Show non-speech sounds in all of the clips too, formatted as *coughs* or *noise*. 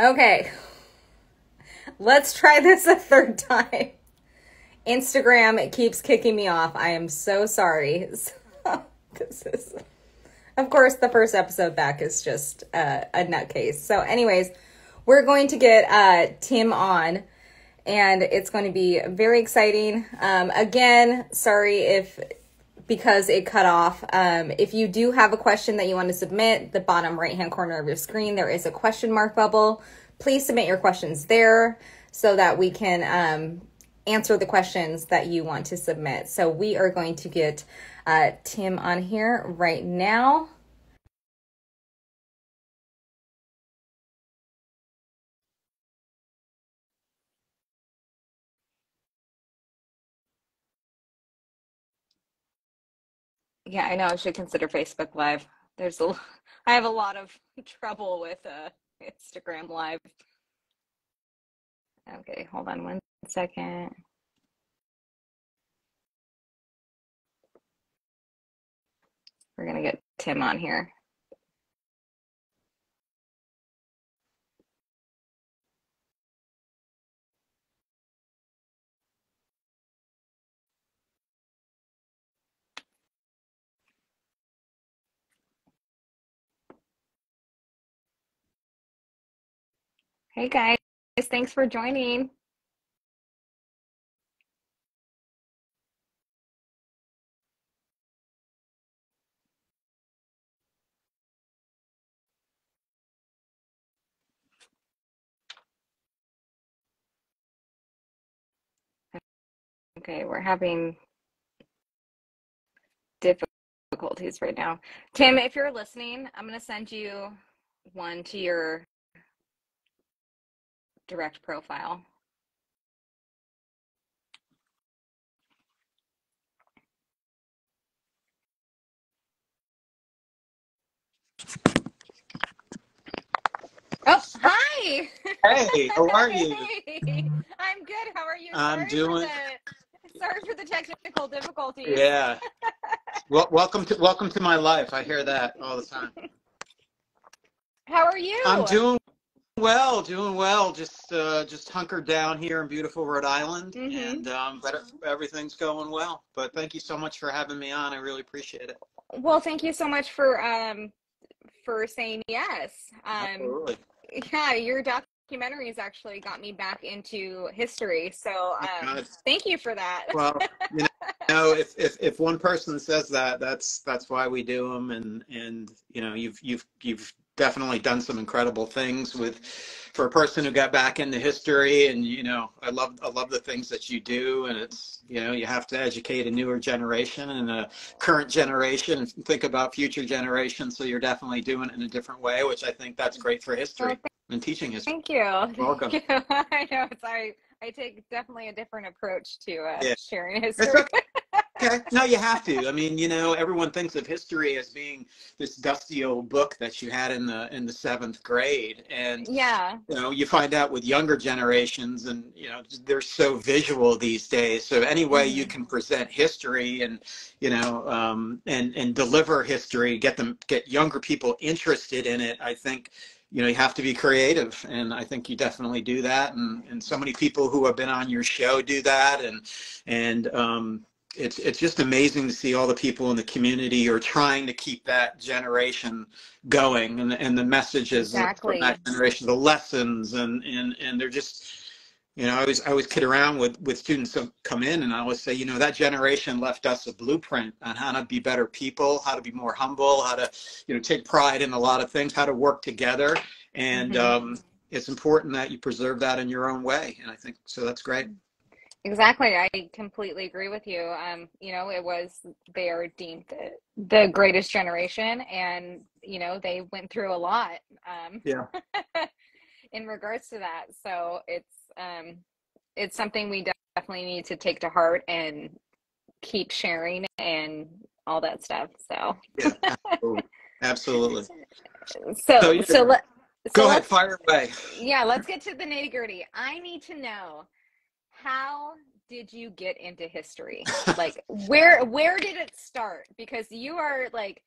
Okay. Let's try this a third time. Instagram it keeps kicking me off. I am so sorry. *laughs* So, this is, of course, the first episode back is just uh, a nutcase. So, anyways, we're going to get uh, Tim on, and it's going to be very exciting. Um, again, sorry if because it cut off. Um, if you do have a question that you want to submit, the bottom right hand corner of your screen, there is a question mark bubble. Please submit your questions there so that we can um, answer the questions that you want to submit. So we are going to get uh, Tim on here right now. Yeah, I know I should consider Facebook Live. There's a, *laughs* I have a lot of *laughs* trouble with uh, Instagram Live. Okay, hold on one second. We're gonna get Tim on here. Hey guys, thanks for joining. Okay, we're having difficulties right now. Tim, if you're listening, I'm going to send you one to your direct profile. Oh, hi. Hey, how *laughs* are you? Hey, I'm good. How are you? I'm Sorry doing- For the, sorry for the technical difficulties. Yeah. Well, welcome to welcome to my life. I hear that all the time. *laughs* How are you? I'm doing well, doing well. Just uh, just hunkered down here in beautiful Rhode Island, Mhm. and um, but everything's going well. But thank you so much for having me on. I really appreciate it. Well, thank you so much for um for saying yes. Um, Absolutely. yeah, your documentaries actually got me back into history. So um, thank you for that. Well, you *laughs* know, if, if if one person says that, that's that's why we do them, and and you know, you've you've you've definitely done some incredible things with for a person who got back into history and you know i love i love the things that you do and it's you know you have to educate a newer generation and a current generation and think about future generations so you're definitely doing it in a different way which i think that's great for history Well, and teaching history Thank you. *laughs* welcome. Thank you. I know it's I I take definitely a different approach to uh, Yeah. sharing history. Okay. No you have to. I mean you know everyone thinks of history as being this dusty old book that you had in the in the seventh grade. And yeah. you know you find out with younger generations and you know they're so visual these days. So any way you Mhm. can present history and you know um, and and deliver history get them get younger people interested in it i think you know you have to be creative. And i think you definitely do that. And and so many people who have been on your show do that. And and um it's it's just amazing to see all the people in the community who are trying to keep that generation going and and the messages Exactly. from that generation, the lessons and and and they're just you know, I always I always kid around with with students who come in and I always say, you know, that generation left us a blueprint on how to be better people, how to be more humble, how to, you know, take pride in a lot of things, how to work together. And Mhm. um, it's important that you preserve that in your own way. And I think so that's great. Exactly. I completely agree with you. Um, you know, it was they are deemed the, the greatest generation and you know, they went through a lot um Yeah. *laughs* in regards to that. So it's um it's something we definitely need to take to heart and keep sharing and all that stuff. So Yeah. Absolutely. *laughs* Absolutely. so So so, let Go ahead, fire away. yeah, let's get to the nitty gritty. I need to know how did you get into history? *laughs* Like where where did it start? Because you are like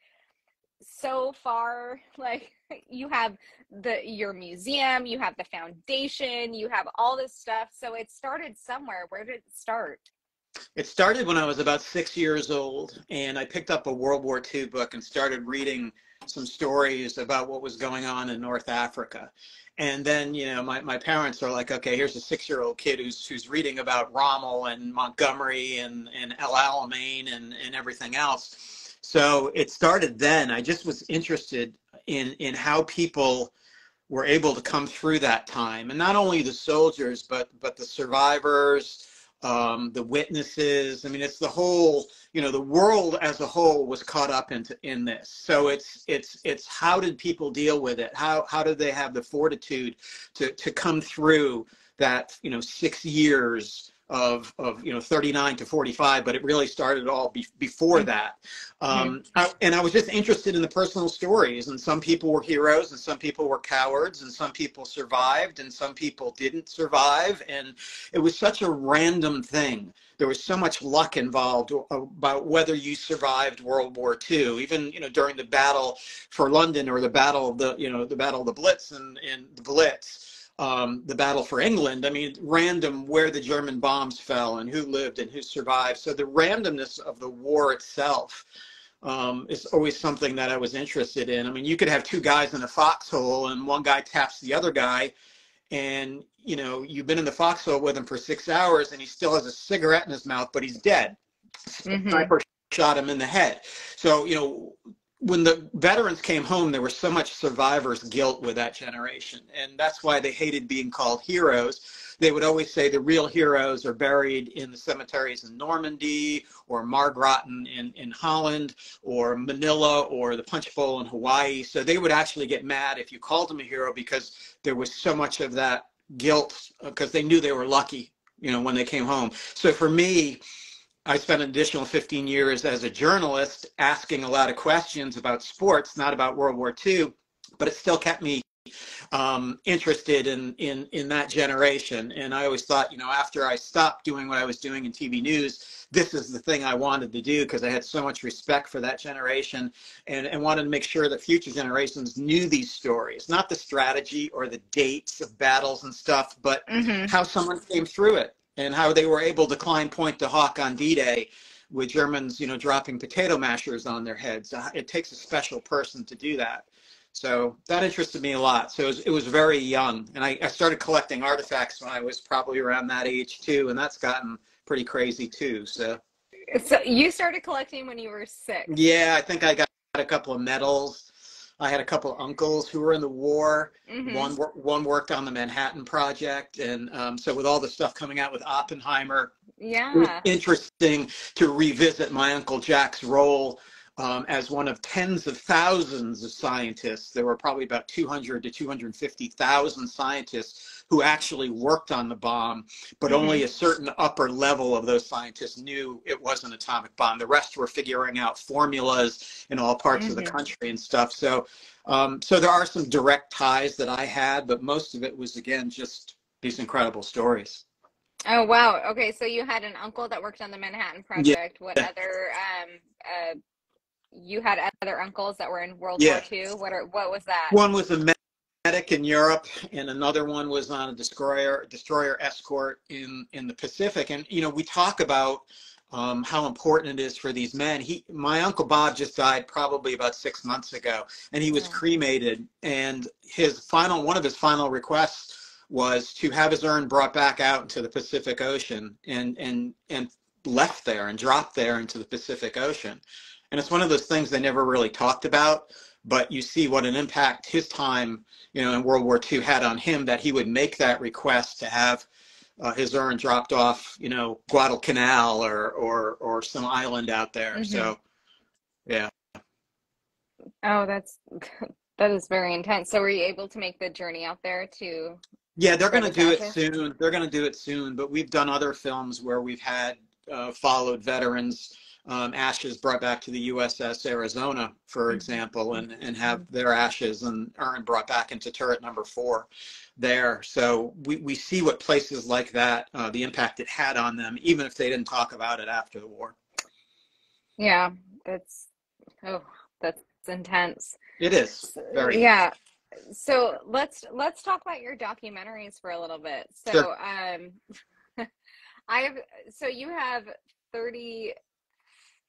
so far like you have the your museum, you have the foundation, you have all this stuff. So it started somewhere. Where did it start? It started when I was about six years old, and I picked up a World War II book and started reading some stories about what was going on in North Africa. And then, you know, my, my parents are like, okay, here's a six year old kid who's who's reading about Rommel and Montgomery and, and El Alamein and, and everything else. So it started then. I just was interested in in how people were able to come through that time. And not only the soldiers, but but the survivors, um, the witnesses. I mean, it's the whole, you know, the world as a whole was caught up into in this. So it's it's it's how did people deal with it? How how did they have the fortitude to to come through that, you know, six years of, of you know 39 to 45 but it really started all be, before mm-hmm. that um, mm-hmm. I, and i was just interested in the personal stories and some people were heroes and some people were cowards and some people survived and some people didn't survive and it was such a random thing there was so much luck involved about whether you survived world war ii even you know during the battle for london or the battle of the you know the battle of the blitz and, and the blitz um, the battle for England. I mean, random where the German bombs fell and who lived and who survived. So the randomness of the war itself um, is always something that I was interested in. I mean, you could have two guys in a foxhole and one guy taps the other guy, and you know you've been in the foxhole with him for six hours and he still has a cigarette in his mouth, but he's dead. Mm-hmm. Sniper shot him in the head. So you know when the veterans came home, there was so much survivor's guilt with that generation. And that's why they hated being called heroes. They would always say the real heroes are buried in the cemeteries in Normandy or Margraten in, in Holland or Manila or the Punch Bowl in Hawaii. So they would actually get mad if you called them a hero because there was so much of that guilt uh, because they knew they were lucky, you know, when they came home. So for me, I spent an additional 15 years as a journalist asking a lot of questions about sports, not about World War II, but it still kept me um, interested in, in, in that generation. And I always thought, you know, after I stopped doing what I was doing in TV news, this is the thing I wanted to do because I had so much respect for that generation and, and wanted to make sure that future generations knew these stories, not the strategy or the dates of battles and stuff, but mm-hmm. how someone came through it and how they were able to climb Pointe du Hoc on D-Day with Germans, you know, dropping potato mashers on their heads. Uh, it takes a special person to do that. So that interested me a lot. So it was, it was very young. And I, I, started collecting artifacts when I was probably around that age too. And that's gotten pretty crazy too. So, so you started collecting when you were six? Yeah, I think I got a couple of medals I had a couple of uncles who were in the war. Mm-hmm. One one worked on the Manhattan Project, and um, so with all the stuff coming out with Oppenheimer, yeah, it was interesting to revisit my uncle Jack's role um, as one of tens of thousands of scientists. There were probably about 200 to 250,000 scientists who actually worked on the bomb, but mm-hmm. only a certain upper level of those scientists knew it was an atomic bomb. The rest were figuring out formulas in all parts mm-hmm. of the mm-hmm. country and stuff. So, um, so there are some direct ties that I had, but most of it was again just these incredible stories. Oh wow! Okay, so you had an uncle that worked on the Manhattan Project. Yeah. What other um, uh, you had other uncles that were in World yeah. War II. What are what was that? One was a medic in Europe, and another one was on a destroyer destroyer escort in in the Pacific. And you know, we talk about um, how important it is for these men. He, my uncle Bob, just died probably about six months ago, and he was yeah. cremated. And his final one of his final requests was to have his urn brought back out into the Pacific Ocean and and and left there and dropped there into the Pacific Ocean. And it's one of those things they never really talked about, but you see what an impact his time, you know, in World War II had on him that he would make that request to have uh, his urn dropped off, you know, Guadalcanal or or or some island out there. Mm-hmm. So, yeah. Oh, that's *laughs* that is very intense. So, were you able to make the journey out there to? Yeah, they're going to do it soon. They're going to do it soon. But we've done other films where we've had uh, followed veterans um, ashes brought back to the USS Arizona, for mm-hmm. example, and, and have their ashes and urn brought back into turret number four there. So we, we see what places like that, uh, the impact it had on them, even if they didn't talk about it after the war. Yeah, that's, oh, that's intense. It is very. Yeah. So let's let's talk about your documentaries for a little bit. So Sure. um *laughs* I have so you have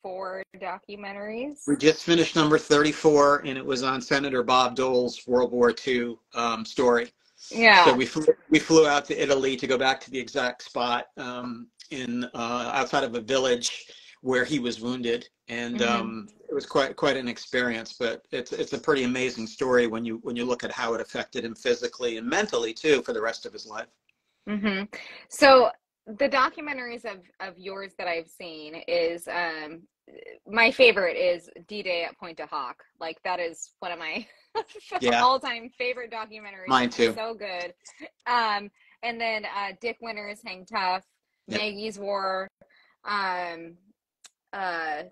34 documentaries. We just finished number 34, and it was on Senator Bob Dole's World War II um, story. Yeah. So we flew, we flew out to Italy to go back to the exact spot um, in uh, outside of a village where he was wounded, and Mhm. um, it was quite quite an experience. But it's it's a pretty amazing story when you when you look at how it affected him physically and mentally too for the rest of his life. hmm So the documentaries of of yours that I've seen is um my favorite is D-Day at Pointe du Hoc. Like that is one of my *laughs* Yeah. all-time favorite documentaries. Mine It's too. So good. Um and then uh Dick Winters Hang Tough, Yep. Maggie's War, um uh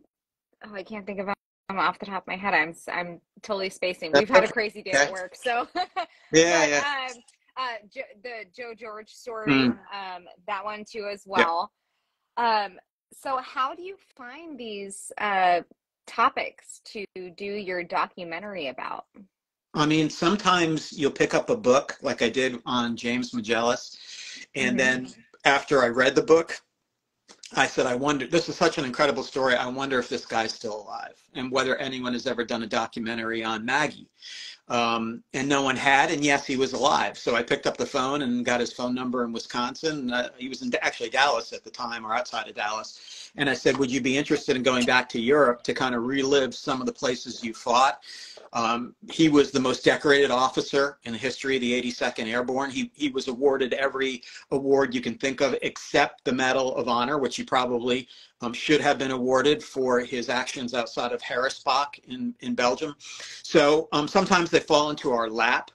oh I can't think of them off the top of my head. I'm I'm totally spacing. We've had a *laughs* crazy day at work. So *laughs* Yeah, but, yeah. Um, uh, jo- the Joe George story, Mm. um, that one too as well. Um, so how do you find these uh, topics to do your documentary about? I mean, sometimes you'll pick up a book like I did on James Magellas, and Mhm. then after I read the book, I said, I wonder, this is such an incredible story. I wonder if this guy's still alive and whether anyone has ever done a documentary on Maggie. Um, and no one had, and yes, he was alive. So I picked up the phone and got his phone number in Wisconsin. Uh, he was in actually Dallas at the time, or outside of Dallas. And I said, Would you be interested in going back to Europe to kind of relive some of the places you fought? Um, he was the most decorated officer in the history of the 82nd Airborne. He, he was awarded every award you can think of except the Medal of Honor, which he probably um, should have been awarded for his actions outside of Herresbach in, in Belgium. So um, sometimes they fall into our lap.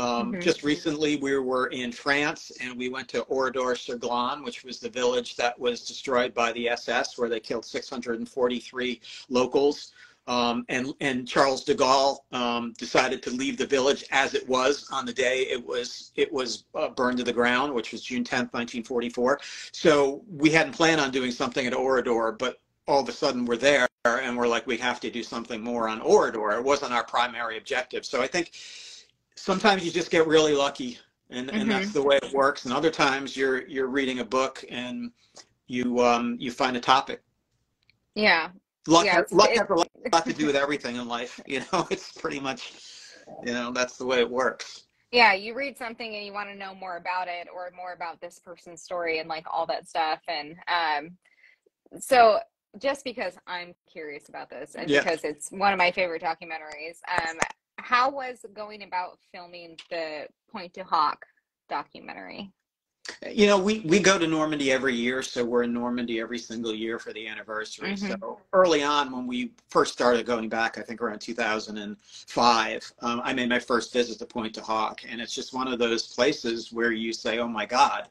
Um, Mhm. Just recently, we were in France and we went to Oradour-sur-Glane, which was the village that was destroyed by the SS, where they killed 643 locals. Um, and and Charles de Gaulle um, decided to leave the village as it was on the day it was it was uh, burned to the ground, which was June 10th, 1944. So we hadn't planned on doing something at Oradour, but all of a sudden we're there and we're like we have to do something more on Oradour. It wasn't our primary objective. So I think sometimes you just get really lucky, and and that's the way it works. And other times you're you're reading a book and you um you find a topic. Yeah. Luck, Yeah, it's- luck has a lot lot to do with *laughs* everything in life. *laughs* You know, it's pretty much, you know, that's the way it works. Yeah, you read something and you want to know more about it or more about this person's story and like all that stuff. And um, so just because I'm curious about this and Yeah. because it's one of my favorite documentaries, um, how was going about filming the Pointe du Hoc documentary? You know, we, we go to Normandy every year, so we're in Normandy every single year for the anniversary. Mhm. So early on, when we first started going back, I think around 2005, um, I made my first visit to Pointe du Hoc, and it's just one of those places where you say, "Oh my God."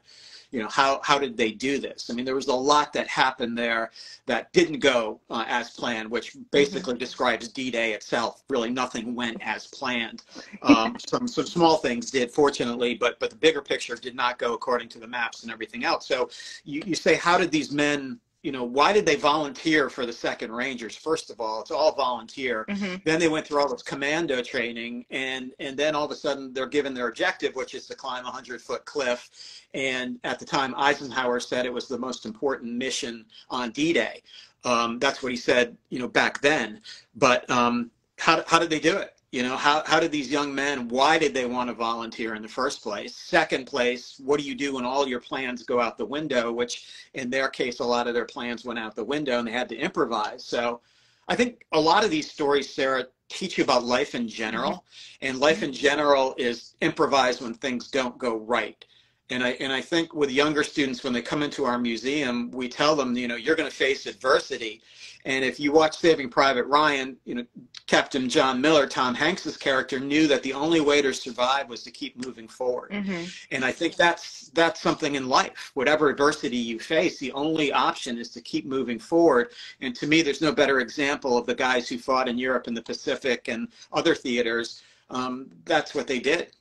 You know how how did they do this? I mean, there was a lot that happened there that didn't go uh, as planned, which basically describes D-Day itself. Really, nothing went as planned. Um, *laughs* some some small things did, fortunately, but but the bigger picture did not go according to the maps and everything else. So you, you say, how did these men? You know, why did they volunteer for the Second Rangers? First of all, it's all volunteer. Mm-hmm. Then they went through all this commando training, and and then all of a sudden they're given their objective, which is to climb a hundred foot cliff. And at the time, Eisenhower said it was the most important mission on D-Day. Um, that's what he said, you know, back then. But um, how how did they do it? You know, how how did these young men? Why did they want to volunteer in the first place? Second place, what do you do when all your plans go out the window? Which in their case, a lot of their plans went out the window, and they had to improvise. So, I think a lot of these stories, Sarah, teach you about life in general, mm-hmm. and life in general is improvise when things don't go right. And I and I think with younger students when they come into our museum, we tell them, you know, you're going to face adversity. And if you watch Saving Private Ryan, you know, Captain John Miller, Tom Hanks's character, knew that the only way to survive was to keep moving forward. Mm-hmm. And I think that's that's something in life. Whatever adversity you face, the only option is to keep moving forward. And to me, there's no better example of the guys who fought in Europe and the Pacific and other theaters. Um, that's what they did.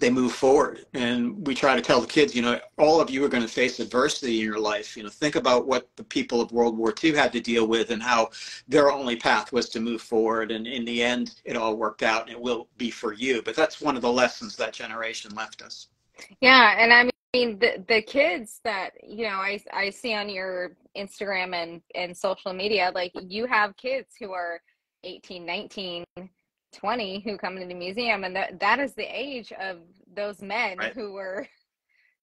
They move forward. And we try to tell the kids, you know, all of you are going to face adversity in your life. You know, think about what the people of World War II had to deal with and how their only path was to move forward. And in the end, it all worked out and it will be for you. But that's one of the lessons that generation left us. Yeah. And I mean, the, the kids that, you know, I, I see on your Instagram and, and social media, like you have kids who are 18, 19, 20 who come into the museum and that that is the age of those men right. who were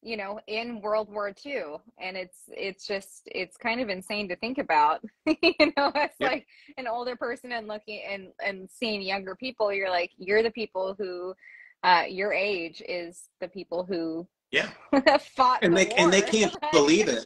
you know in world war ii and it's it's just it's kind of insane to think about *laughs* you know it's yep. like an older person and looking and and seeing younger people you're like you're the people who uh your age is the people who yeah *laughs* fought and the they and they can't *laughs* believe it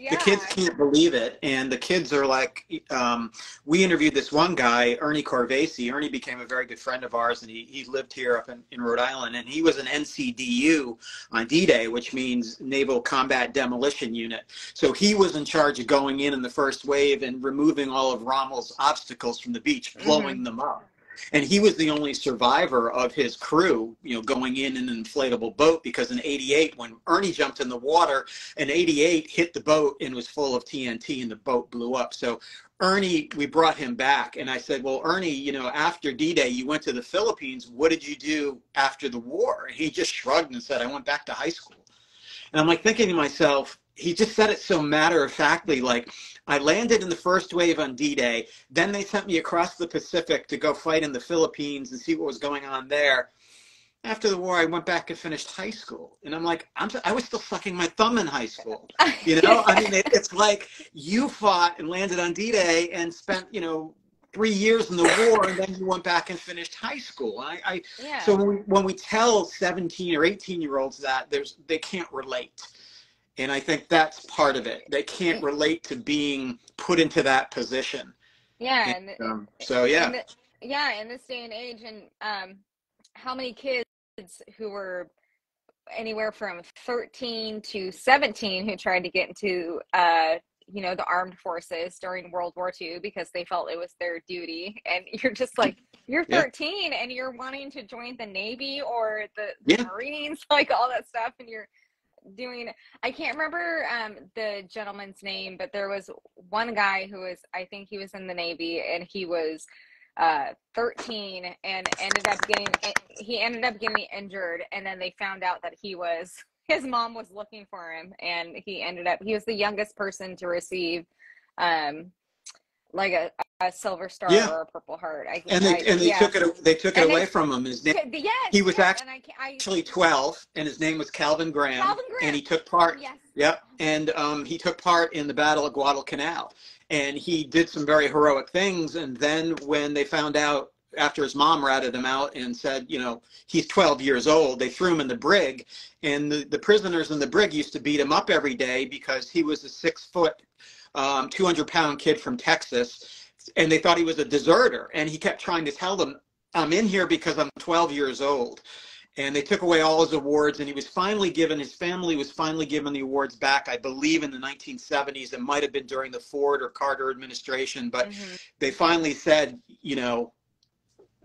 yeah. the kids can't believe it and the kids are like um, we interviewed this one guy ernie corvese ernie became a very good friend of ours and he, he lived here up in, in rhode island and he was an ncdu on d-day which means naval combat demolition unit so he was in charge of going in in the first wave and removing all of rommel's obstacles from the beach blowing mm-hmm. them up and he was the only survivor of his crew, you know, going in an inflatable boat because in 88, when Ernie jumped in the water, an 88 hit the boat and was full of TNT and the boat blew up. So Ernie, we brought him back and I said, well, Ernie, you know, after D-Day, you went to the Philippines. What did you do after the war? And he just shrugged and said, I went back to high school. And I'm like thinking to myself, he just said it so matter of factly, like I landed in the first wave on D-Day. Then they sent me across the Pacific to go fight in the Philippines and see what was going on there. After the war, I went back and finished high school, and I'm like, I'm I was still sucking my thumb in high school. You know, I mean, it, it's like you fought and landed on D-Day and spent, you know, three years in the war, and then you went back and finished high school. I, I yeah. so when we, when we tell 17 or 18 year olds that, there's they can't relate and I think that's part of it. They can't relate to being put into that position. Yeah. And, and um, so, yeah. The, yeah, in this day and age, and um, how many kids who were anywhere from 13 to 17 who tried to get into uh, you know the armed forces during world war ii because they felt it was their duty and *laughs* you're just like you're 13 yeah. and you're wanting to join the navy or the, the yeah. marines *laughs* like all that stuff and you're doing i can't remember um, the gentleman's name but there was one guy who was i think he was in the navy and he was uh, 13 and ended up getting he ended up getting injured and then they found out that he was *laughs* his mom was looking for him and he ended up he was the youngest person to receive um like a, a silver star yeah. or a purple heart. I, and they, I, and they yeah. took it they took it and away from him. His name, yes, he was yes, actually, twelve, and his name was Calvin Graham. Calvin Graham. and he took part. Yes. Yep, and um, he took part in the Battle of Guadalcanal, and he did some very heroic things. And then when they found out after his mom ratted him out and said, you know, he's 12 years old. They threw him in the brig, and the, the prisoners in the brig used to beat him up every day because he was a six foot, um, 200 pound kid from Texas and they thought he was a deserter. And he kept trying to tell them, I'm in here because I'm 12 years old. And they took away all his awards, and he was finally given, his family was finally given the awards back, I believe, in the 1970s. It might have been during the Ford or Carter administration, but mm-hmm. they finally said, you know,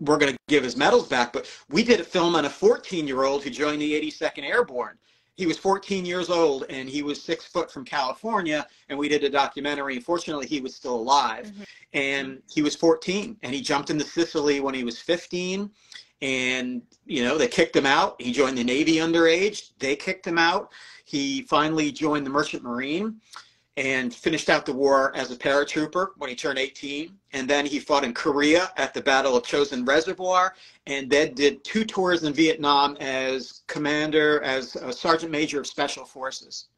we're going to give his medals back. But we did a film on a 14 year old who joined the 82nd Airborne he was 14 years old and he was six foot from California and we did a documentary. Fortunately, he was still alive mm-hmm. and he was 14 and he jumped into Sicily when he was 15 and you know they kicked him out. He joined the Navy underage. They kicked him out. He finally joined the Merchant Marine and finished out the war as a paratrooper when he turned 18. And then he fought in Korea at the Battle of Chosin Reservoir, and then did two tours in Vietnam as commander, as a sergeant major of special forces.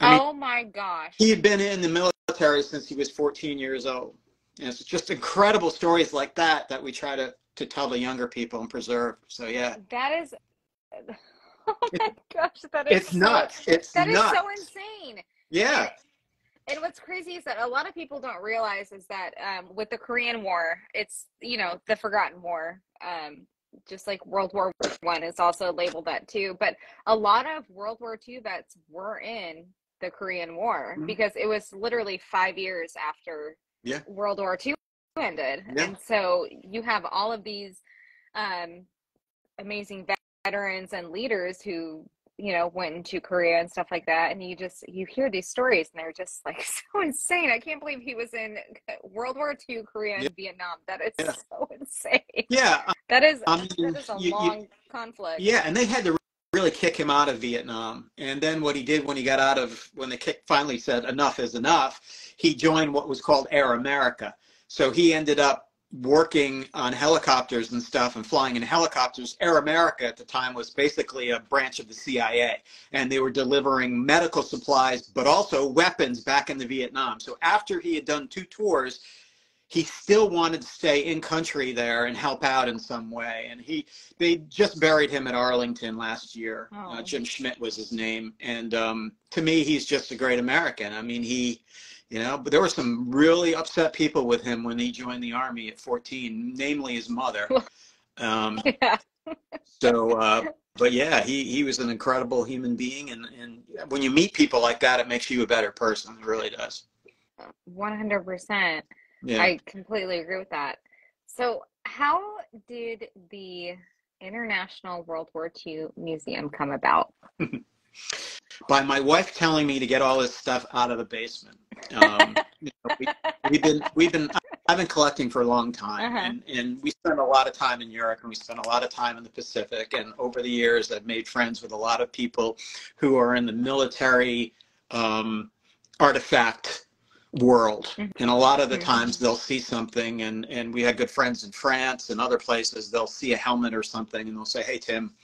I mean, oh my gosh. He had been in the military since he was 14 years old. And it's just incredible stories like that that we try to, to tell the younger people and preserve. So, yeah. That is. *laughs* Oh my gosh, that is it's so, nuts. It's that nuts. Is so insane. Yeah. And, what's crazy is that a lot of people don't realize is that um, with the Korean War, it's you know the forgotten war. Um, just like World War One is also labeled that too. But a lot of World War Two vets were in the Korean War mm-hmm. because it was literally five years after yeah. World War Two ended, yeah. and so you have all of these um, amazing veterans and leaders who you know went into korea and stuff like that and you just you hear these stories and they're just like *laughs* so insane i can't believe he was in *laughs* world war ii korea and Yeah. vietnam that is Yeah. *laughs* so insane Yeah, uh, that is mean, that is a you- you- long conflict Yeah, and they had to really kick him out of Vietnam. And then what he did when he got out of, when the kick finally said enough is enough, he joined what was called Air America. So he ended up working on helicopters and stuff and flying in helicopters. Air America at the time was basically a branch of the CIA, and they were delivering medical supplies, but also weapons back into Vietnam. So after he had done two tours, he still wanted to stay in country there and help out in some way. And he, they just buried him at Arlington last year. Oh. Uh, Jim Schmidt was his name, and um, to me, he's just a great American. I mean, he, you know, but there were some really upset people with him when he joined the army at 14, namely his mother. *laughs* Um, *laughs* yeah so, uh, but yeah, he, he was an incredible human being, and, and when you meet people like that, it makes you a better person. It really does. 100% Yeah. I completely agree with that. So, how did the International World War II Museum come about? *laughs* by my wife telling me to get all this stuff out of the basement. Um, *laughs* you know, we, we've been we've been I've been collecting for a long time, Uh-huh. and, and we spend a lot of time in Europe, and we spend a lot of time in the Pacific. And over the years, I've made friends with a lot of people who are in the military um, artifact world Mhm. and a lot of the Mhm. times they'll see something and and we had good friends in france and other places they'll see a helmet or something and they'll say hey tim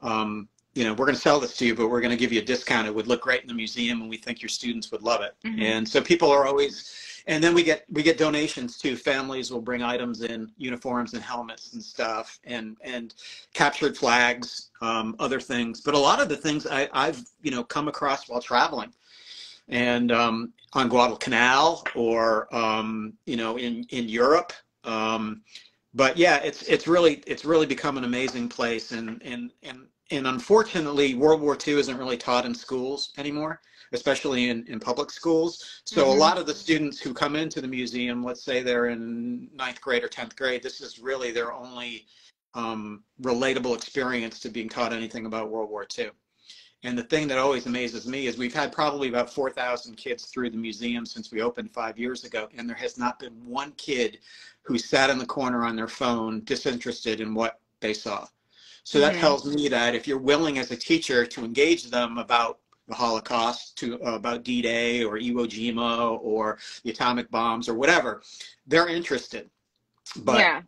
um, you know we're going to sell this to you but we're going to give you a discount. It would look great in the museum and we think your students would love it. Mhm. and so people are always and then we get we get donations too. Families will bring items in uniforms and helmets and stuff and and captured flags um, other things. But a lot of the things I, i've you know come across while traveling. And um, on Guadalcanal or um, you know in in Europe. Um, but yeah, it's it's really it's really become an amazing place, and and and and unfortunately, World War II isn't really taught in schools anymore, especially in in public schools. So Mhm. a lot of the students who come into the museum, let's say they're in ninth grade or tenth grade, this is really their only um, relatable experience to being taught anything about World War II. And the thing that always amazes me is we've had probably about 4,000 kids through the museum since we opened five years ago, and there has not been one kid who sat in the corner on their phone disinterested in what they saw. So that Mhm. tells me that if you're willing as a teacher to engage them about the Holocaust, to uh, about D-Day or Iwo Jima or the atomic bombs or whatever, they're interested. But yeah.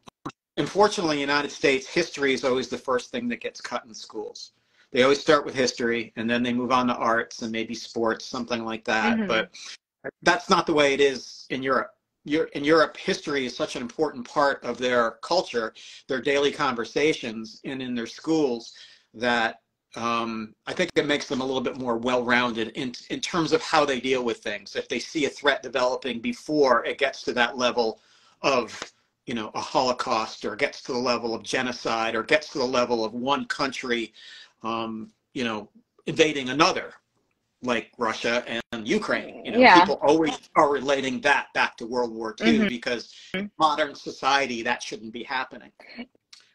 unfortunately, in the United States, history is always the first thing that gets cut in schools. They always start with history and then they move on to arts and maybe sports, something like that. Mhm. But that's not the way it is in Europe. In Europe, history is such an important part of their culture, their daily conversations, and in their schools that um, I think it makes them a little bit more well-rounded in in terms of how they deal with things. If they see a threat developing before it gets to that level of you know a Holocaust or gets to the level of genocide or gets to the level of one country um, you know invading another like Russia and Ukraine. You know, Yeah. people always are relating that back to World War II Mhm. because modern society that shouldn't be happening.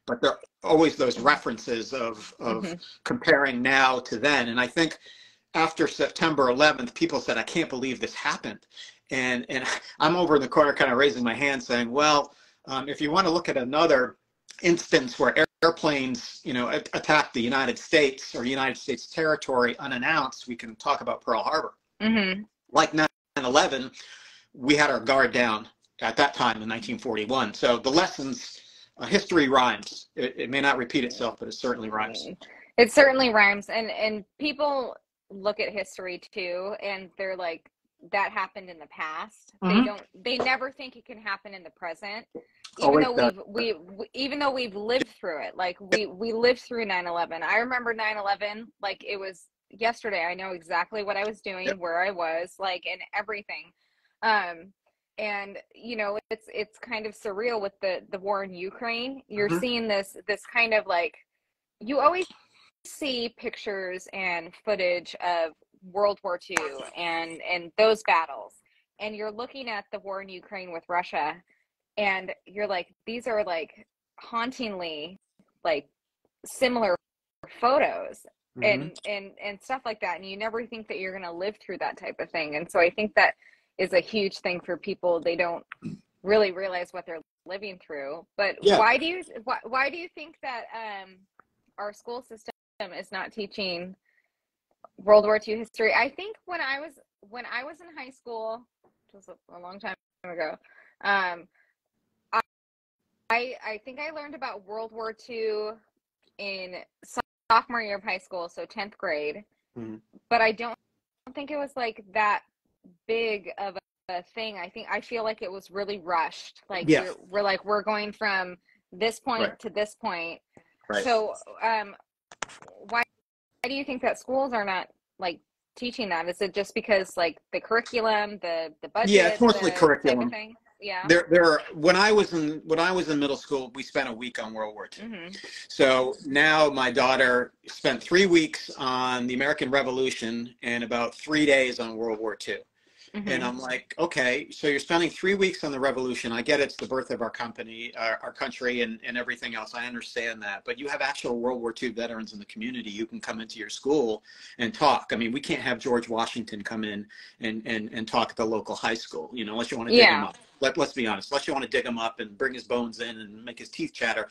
But there are always those references of of Mhm. comparing now to then. And I think after September 11th, people said, "I can't believe this happened," and and *laughs* I'm over in the corner, kind of raising my hand, saying, "Well, um, if you want to look at another instance where airplanes, you know, attack the United States or United States territory unannounced, we can talk about Pearl Harbor. Mhm. Like 9/11, we had our guard down at that time in 1941. So the lessons." Uh, history rhymes. It, it may not repeat itself, but it certainly rhymes. It certainly rhymes, and and people look at history too, and they're like, "That happened in the past." They Mhm. don't. They never think it can happen in the present, even Always though does. we've we, we even though we've lived through it. Like we we lived through 9/11. I remember 9/11 like it was yesterday. I know exactly what I was doing, Yep. where I was, like, and everything. Um, and you know it's it's kind of surreal with the the war in Ukraine. You're Mhm. seeing this this kind of like you always see pictures and footage of World War II and and those battles, and you're looking at the war in Ukraine with Russia, and you're like these are like hauntingly like similar photos mm-hmm. and and and stuff like that and you never think that you're going to live through that type of thing and so i think that is a huge thing for people they don't really realize what they're living through but yeah. why do you why, why do you think that um our school system is not teaching world war ii history i think when i was when i was in high school which was a, long time ago um I I think I learned about World War II in sophomore year of high school, so 10th grade. Mm-hmm. But I don't think it was like that big of a, a, thing. I think I feel like it was really rushed. Like yeah. we're, we're, like we're going from this point right. to this point. Right. So um why why do you think that schools are not like teaching that? Is it just because like the curriculum, the the budget? Yeah, it's mostly curriculum yeah there there are when i was in when i was in middle school we spent a week on world war ii mm-hmm. so now my daughter spent three weeks on the american revolution and about three days on world war ii Mm-hmm. And I'm like, okay, so you're spending three weeks on the revolution. I get it's the birth of our company, our, our, country, and, and everything else. I understand that. But you have actual World War II veterans in the community. You can come into your school and talk. I mean, we can't have George Washington come in and, and, and talk at the local high school, you know, unless you want to dig him up. Let, let's be honest, unless you want to dig him up and bring his bones in and make his teeth chatter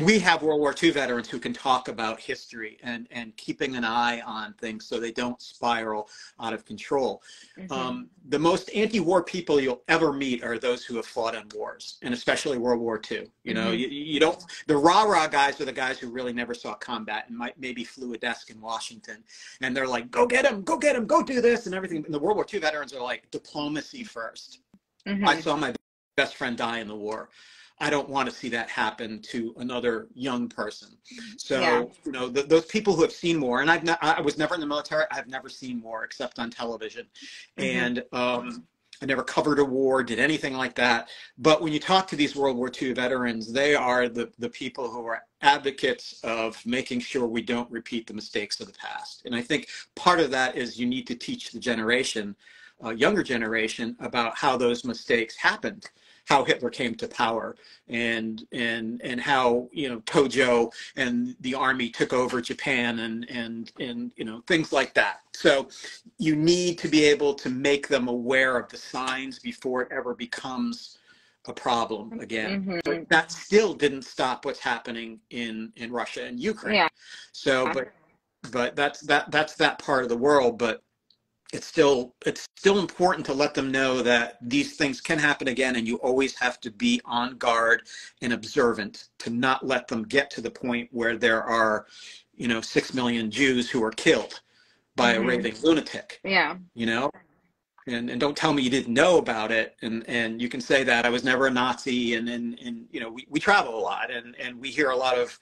we have World War II veterans who can talk about history and, and keeping an eye on things so they don't spiral out of control. Mm-hmm. Um, the most anti-war people you'll ever meet are those who have fought in wars, and especially World War II. You know, mm-hmm. you, you don't. The rah-rah guys are the guys who really never saw combat and might maybe flew a desk in Washington, and they're like, "Go get him, go get him, go do this," and everything. And the World War II veterans are like, "Diplomacy 1st mm-hmm. I saw my best friend die in the war. I don't want to see that happen to another young person. So, yeah. you know, the, those people who have seen war, and I've ne- I was never in the military. I've never seen war except on television, mm-hmm. and um, I never covered a war, did anything like that. But when you talk to these World War II veterans, they are the the people who are advocates of making sure we don't repeat the mistakes of the past. And I think part of that is you need to teach the generation, uh, younger generation, about how those mistakes happened how Hitler came to power and and and how you know Tojo and the army took over Japan and and and you know things like that. So you need to be able to make them aware of the signs before it ever becomes a problem again. Mm-hmm. But that still didn't stop what's happening in in Russia and Ukraine. Yeah. So but but that's that that's that part of the world but it's still it's still important to let them know that these things can happen again and you always have to be on guard and observant to not let them get to the point where there are you know 6 million Jews who are killed by mm-hmm. a raving lunatic yeah you know and and don't tell me you didn't know about it and and you can say that I was never a Nazi and and and you know we, we travel a lot and and we hear a lot of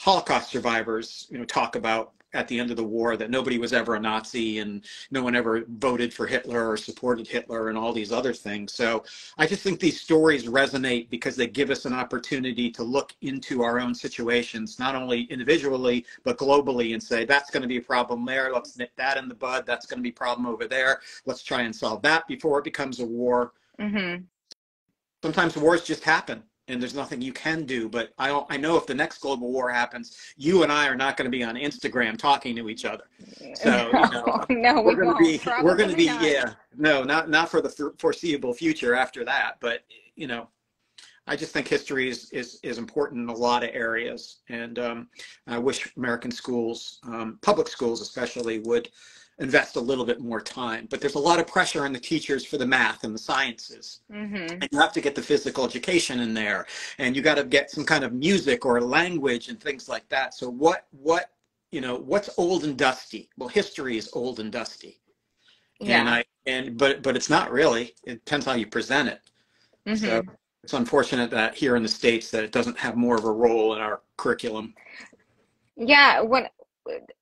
Holocaust survivors you know talk about at the end of the war that nobody was ever a Nazi and no one ever voted for Hitler or supported Hitler and all these other things. So I just think these stories resonate because they give us an opportunity to look into our own situations, not only individually, but globally and say, that's going to be a problem there. Let's nip that in the bud. That's going to be a problem over there. Let's try and solve that before it becomes a war. Mm-hmm. Sometimes wars just happen and there's nothing you can do. But I, I know if the next global war happens, you and I are not going to be on Instagram talking to each other. So no, you *laughs* know, no, we're we going to be we're going to be not. yeah no not not for the foreseeable future after that. But you know, I just think history is is is important in a lot of areas, and um, I wish American schools, um, public schools especially, would invest a little bit more time. But there's a lot of pressure on the teachers for the math and the sciences. Mm-hmm. And you have to get the physical education in there. And you got to get some kind of music or language and things like that. So what what you know, what's old and dusty? Well, history is old and dusty. Yeah. And I and but but it's not really. It depends how you present it. Mm-hmm. So it's unfortunate that here in the states that it doesn't have more of a role in our curriculum. Yeah, when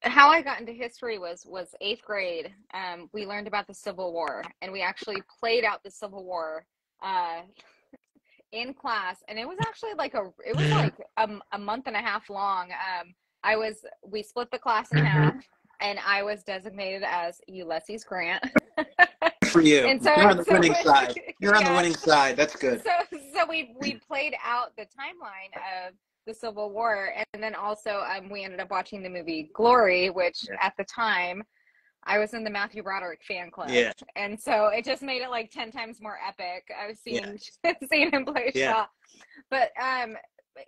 how I got into history was was eighth grade. Um, we learned about the Civil War, and we actually played out the Civil War uh, *laughs* in class. And it was actually like a it was like a, a month and a half long. Um, I was we split the class in half, and I was designated as Ulysses Grant. For you, and so, you're on the *laughs* so winning side. You're yeah. on the *laughs* winning side. That's good. So so we we played out the timeline of the Civil War, and then also um, we ended up watching the movie Glory, which Yeah. at the time I was in the Matthew Broderick fan club, Yeah. and so it just made it like ten times more epic. I was Yeah. seeing *laughs* seeing him play Yeah. Shaw, but um,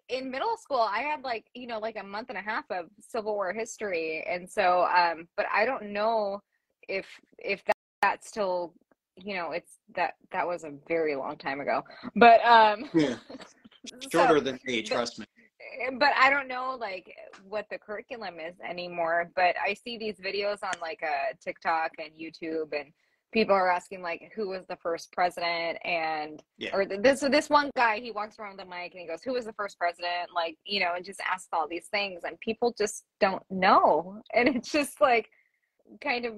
in middle school I had like you know like a month and a half of Civil War history, and so um, but I don't know if if that, that's still you know it's that that was a very long time ago, but um. Yeah. *laughs* so- Shorter than me, trust me. But I don't know like what the curriculum is anymore. But I see these videos on like uh, TikTok and YouTube, and people are asking like, who was the first president, and Yeah. or th- this this one guy he walks around with the mic and he goes, who was the first president, like you know, and just asks all these things, and people just don't know, *laughs* and it's just like kind of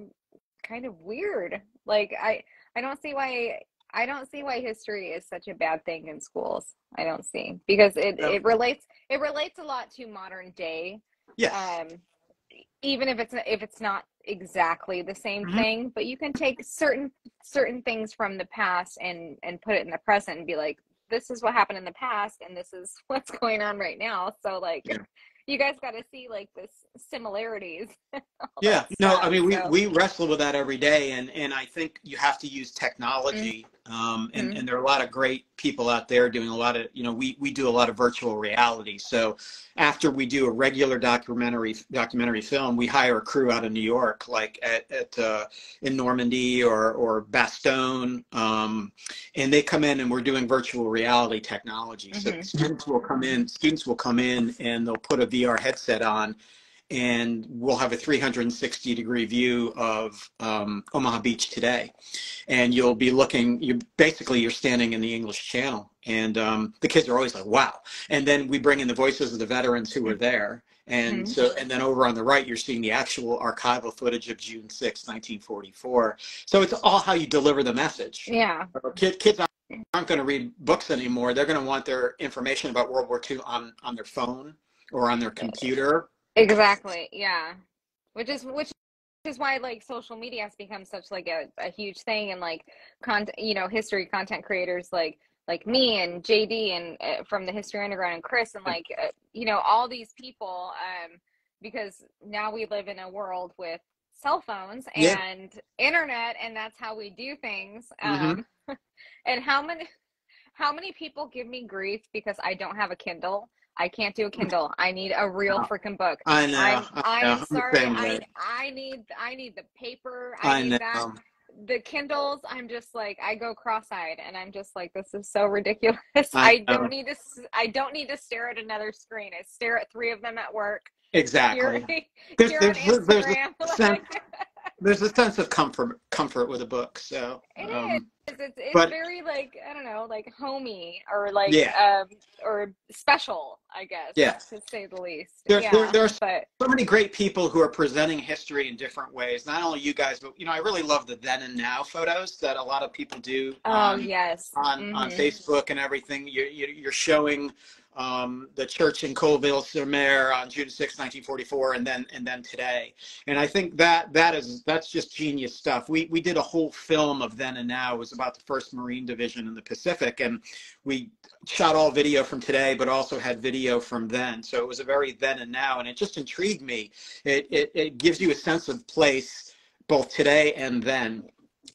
kind of weird. Like I I don't see why I don't see why history is such a bad thing in schools. I don't see because it, No. it relates it relates a lot to modern day. Yes. Um, even if it's if it's not exactly the same Mhm. thing, but you can take certain certain things from the past and and put it in the present and be like, this is what happened in the past, and this is *laughs* what's going on right now. So like, Yeah. you guys got to see like this similarities. *laughs* yeah. No, I mean we, so- we wrestle with that every day and, and I think you have to use technology. Mm-hmm. Um, and, Mhm. and there are a lot of great people out there doing a lot of, you know, we, we do a lot of virtual reality. So after we do a regular documentary documentary film, we hire a crew out of New York, like at, at uh, in Normandy or or Bastogne, um, and they come in and we're doing virtual reality technology. So Mhm. students will come in, students will come in and they'll put a VR headset on, and we'll have a 360 degree view of um, Omaha Beach today, and you'll be looking. You basically you're standing in the English Channel, and um, the kids are always like, "Wow!" And then we bring in the voices of the veterans who were there, and Mhm. so and then over on the right you're seeing the actual archival footage of June 6, 1944. So it's all how you deliver the message. yeah. Kid, kids aren't- aren't going to read books anymore. They're going to want their information about World War II on on their phone or on their computer. Exactly. Yeah. Which is which is why like social media has become such like a, a huge thing and like content you know history content creators like like me and JD and uh, from the History Underground and Chris and like uh, you know all these people um because now we live in a world with cell phones Yeah. and internet and that's how we do things Mhm. um *laughs* and how many how many people give me grief because I don't have a Kindle I can't do a Kindle. I need a real Oh, freaking book. I know. I'm, I know. I'm I'm the sorry. I. I need I need the paper. I, I need know. that. The Kindles, I'm just like I go cross-eyed, and I'm just like, this is so ridiculous. I, *laughs* I don't need to. I don't need to stare at another screen. I stare at three of them at work. Exactly. Here, There's, here on there's, there's, a Instagram. *laughs* sense, like, there's a sense of comfort comfort with a book. So It um, It's, it's, it's But- very like I don't know, like homey or like Yeah. um or special, I guess. Yeah. To say the least. There- yeah. there- there are but so many great people who are presenting history in different ways. Not only you guys, but you know, I really love the then and now photos that a lot of people do oh on yes. on, on Mhm. Facebook and everything. You, you, you're showing um, the church in Colleville-sur-Mer on June 6, 1944, and then and then today. And I think that that is that's just genius stuff. We we did a whole film of then and now. It was about the First Marine Division in the Pacific, and we shot all video from today, but also had video from then. So it was a very then and now, and it just intrigued me. It it, it gives you a sense of place both today and then.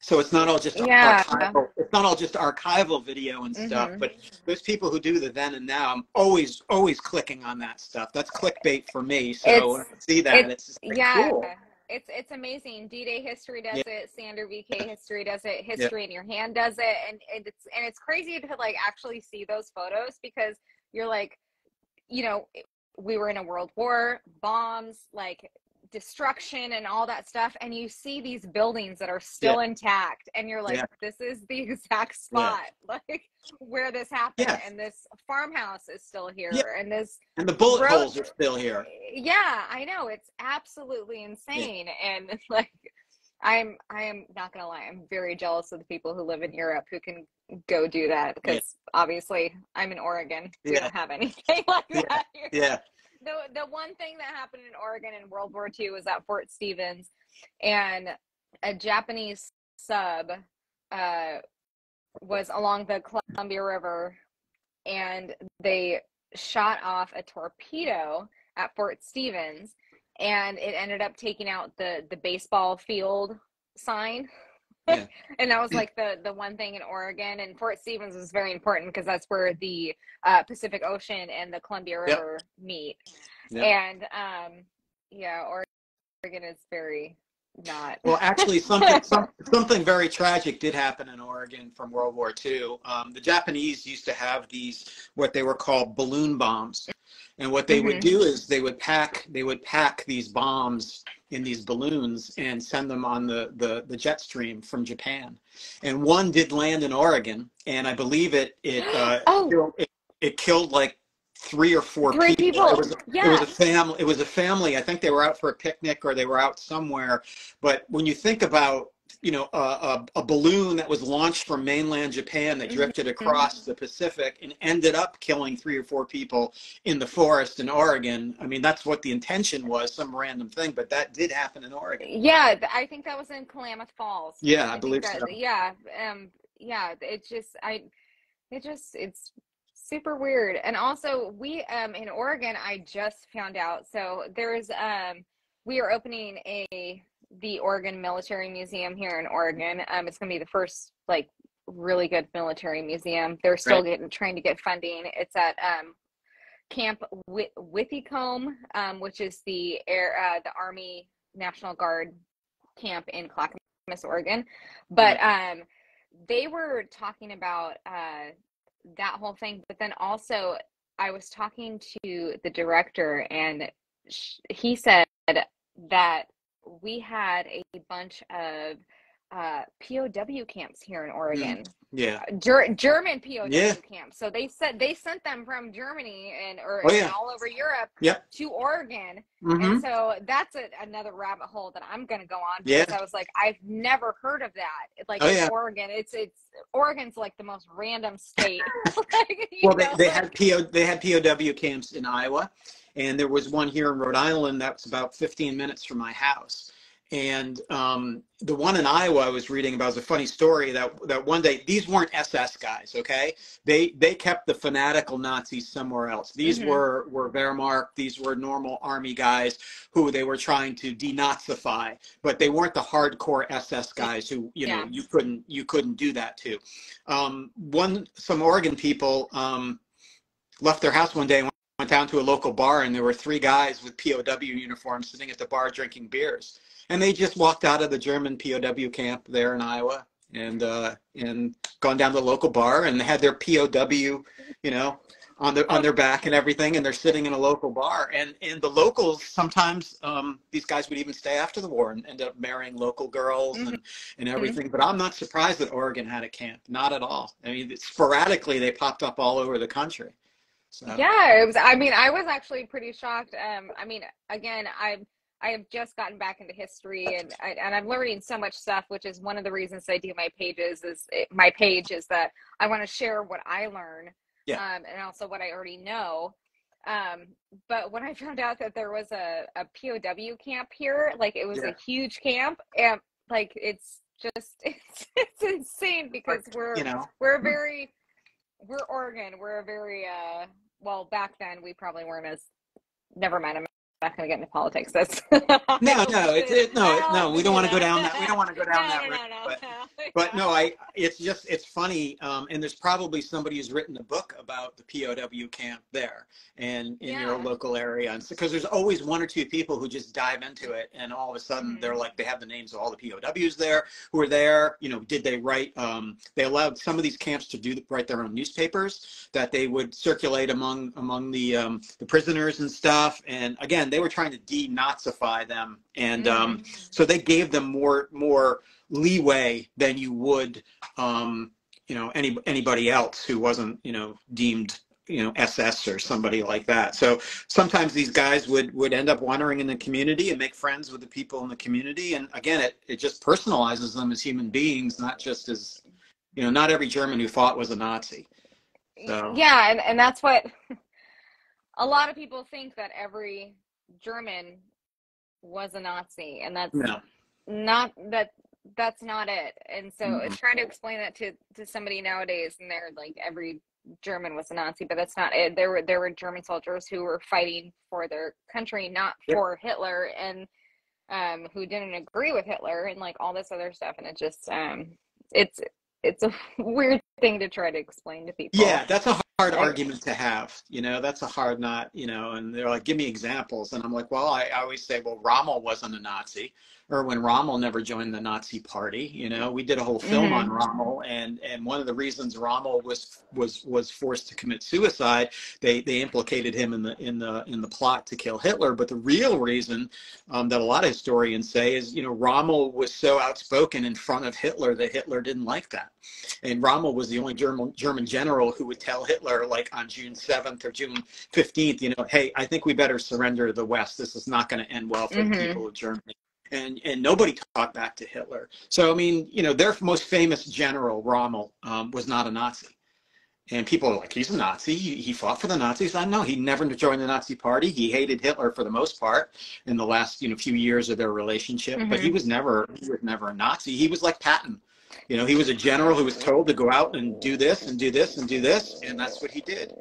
So it's not all just Yeah. archival. It's not all just archival video and stuff, Mhm. but those people who do the then and now, I'm always always clicking on that stuff. That's clickbait for me. So when I see that, it's- it's, yeah. cool. It's it's amazing. D Day History does Yeah. it. Sander VK *laughs* History does it. History in Your Hand does it. And, and it's and it's crazy to like actually see those photos because you're like, you know, we were in a world war, bombs, like destruction and all that stuff, and you see these buildings that are still intact, and you're like, Yeah. this is the *laughs* exact spot *laughs* like where this happened, and this farmhouse is still here, Yeah. and this And the bullet road- holes are still here. yeah i know it's absolutely insane and *laughs* like i'm i am not gonna lie i'm very jealous of the people who live in europe who can go do that because obviously i'm in oregon we Yeah. don't have anything like Yeah. that here. Yeah. The the one thing that happened in oregon in world war ii was at fort stevens and a japanese sub uh was along the columbia river and they shot off a torpedo at Fort Stevens and it ended up taking out the the baseball field sign. *laughs* Yeah. *laughs* and that was like the the one thing in Oregon and Fort Stevens was very important because that's where the uh, Pacific Ocean and the Columbia River yep. meet. Yep. And um yeah, Oregon is very not. Well, actually, something *laughs* some, something very tragic did happen in Oregon from World War II. Um, the Japanese used to have these what they were called balloon bombs, and what they mm-hmm. would do is they would pack they would pack these bombs in these balloons and send them on the, the, the jet stream from Japan. And one did land in Oregon, and I believe it it uh, *gasps* oh. it, it killed like three or four three people. people. It, was, yeah. it was a family. It was a family. I think they were out for a picnic or they were out somewhere. But when you think about you know a, a, a balloon that was launched from mainland Japan that mm-hmm. drifted mm-hmm. across the Pacific and ended up killing three or four people in the forest in Oregon. I mean, that's what the intention was, some random thing, but that did happen in Oregon. Yeah, I think that was in Klamath Falls. Yeah, I, I believe that, so. Yeah, um, yeah. It just I, it just it's super weird. And also, we um in Oregon, I just found out. So there's um we are opening a the Oregon Military Museum here in Oregon. Um, it's gonna be the first like really good military museum. They're still right. getting trying to get funding. It's at um Camp Withycombe, um, which is the air uh, the Army National Guard camp in Clackamas, Oregon. But um, they were talking about uh, that whole thing. But then also, I was talking to the director, and he said that we had a bunch of uh, POW camps here in Oregon. Yeah. Ger- German POW yeah. camps. So they said they sent them from Germany and or oh, yeah. all over Europe yep. to Oregon. Mm-hmm. And so that's a, another rabbit hole that I'm going to go on because yeah. I was like I've never heard of that. Like oh, yeah. Oregon, it's it's Oregon's like the most random state. *laughs* *laughs* like, well, they, they had PO they had POW camps in Iowa and there was one here in Rhode Island that's about 15 minutes from my house and um, the one in Iowa I was reading about was a funny story that that one day these weren't SS guys, okay? They they kept the fanatical Nazis somewhere else. These mm-hmm. were were Wehrmacht. These were normal army guys who they were trying to denazify, but they weren't the hardcore SS guys who you know you couldn't you couldn't do that to. Um, one some Oregon people um, left their house one day and went down to a local bar, and there were three guys with POW uniforms sitting at the bar drinking beers and they just walked out of the German POW camp there in Iowa and uh, and gone down to the local bar and had their POW, you know, on their on their back and everything, and they're sitting in a local bar. And and the locals sometimes um, these guys would even stay after the war and end up marrying local girls mm-hmm. and and everything. Mm-hmm. But I'm not surprised that Oregon had a camp. Not at all. I mean, sporadically they popped up all over the country. So. Yeah, it was. I mean, I was actually pretty shocked. Um, I mean, again, I I have just gotten back into history and I, and I'm learning so much stuff, which is one of the reasons I do my pages. Is it, my page is that I want to share what I learn, yeah. um, and also what I already know. Um, but when I *laughs* found out that there was a, a POW camp here, like it was yeah. a huge camp, and like it's just *laughs* it's, it's insane because we're you know we're very we're Oregon. We're a very uh well back then we probably weren't as never mind. I'm not going to get into politics. That's *laughs* no, no, it's it, no, no. We don't want to go down that. We don't want to go down no, that no, road. No, but, *laughs* but no, I. It's just it's funny, um, and there's probably somebody who's written a book about the POW camp there and in yeah. your local area, because there's always one or two people who just dive into it, and all of a sudden mm-hmm. they're like they have the names of all the POWs there who are there. You know, did they write? Um, they allowed some of these camps to do write their own newspapers that they would circulate among among the um, the prisoners and stuff. And again, they were trying to denazify them, and um, mm-hmm. so they gave them more more leeway than you would, um, you know, any anybody else who wasn't, you know, deemed you know ss or somebody like that so sometimes these guys would would end up wandering in the community and make friends with the people in the community and again it it just personalizes them as human beings not just as you know not every german who fought was a nazi so. yeah and, and that's what *laughs* a lot of people think that every german was a nazi and that's no. not that that's not it and so mm-hmm. trying to explain that to to somebody nowadays and they're like every German was a Nazi, but that's not it. There were there were German soldiers who were fighting for their country, not Yep. for Hitler, and um, who didn't agree with Hitler and like all this other stuff. And it just um, it's it's a *laughs* weird thing to try to explain to people. Yeah, that's a hard argument to have. You know, that's a hard not, you know, and they're like, give me examples. And I'm like, well, I, I always say, well, Rommel wasn't a Nazi. Or when Rommel never joined the Nazi party, you know, we did a whole film Mhm. on Rommel, and and one of the reasons Rommel was was was forced to commit suicide, they they implicated him in the in the in the plot to kill Hitler. But the real reason um, that a lot of historians say is, you know, Rommel was so outspoken in front of Hitler that Hitler didn't like that and Rommel was the only German German general who would tell Hitler, like on June 7th or June 15th, you know, hey, I think we better surrender to the West. This is not going to end well for Mhm. the people of Germany. And and nobody talked back to Hitler. So I mean, you know, their most famous general, Rommel, um, was not a Nazi. And people are like, he's a Nazi. He, he fought for the Nazis. I know he never joined the Nazi party. He hated Hitler for the most part in the last you know few years of their relationship. But he was never he was never a Nazi. He was like Patton. You know, he was a general who was told to go out and do this and do this and do this, and that's what he did.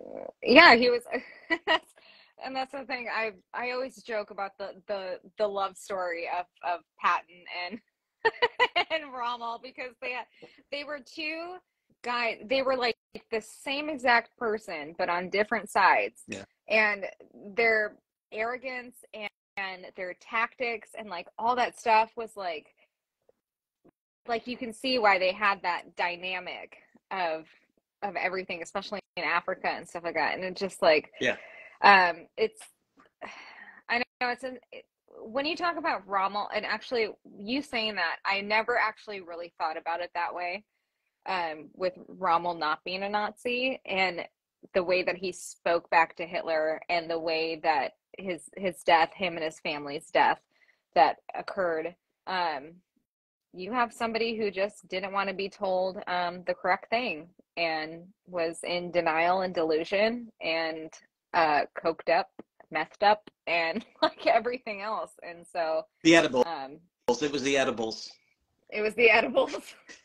yeah he was *laughs* and that's the thing i i always joke about the the the love story of of patton and *laughs* and rommel because they they were two guys they were like the same exact person but on different sides Yeah. and their arrogance and, and their tactics and like all that stuff was like like you can see why they had that dynamic of of everything especially in africa and stuff like that and it's just like Yeah. Um it's *sighs* i know it's an it, when you talk about rommel and actually you saying that i never actually really thought about it that way um with rommel not being a nazi and the way that he spoke back to hitler and the way that his his death him and his family's death that occurred. Um you have somebody who just didn't want to be told um, the correct thing and was in denial and delusion and uh, coked up, messed up, and *laughs* like everything else. And so The edibles. um, It was the edibles. it was the edibles.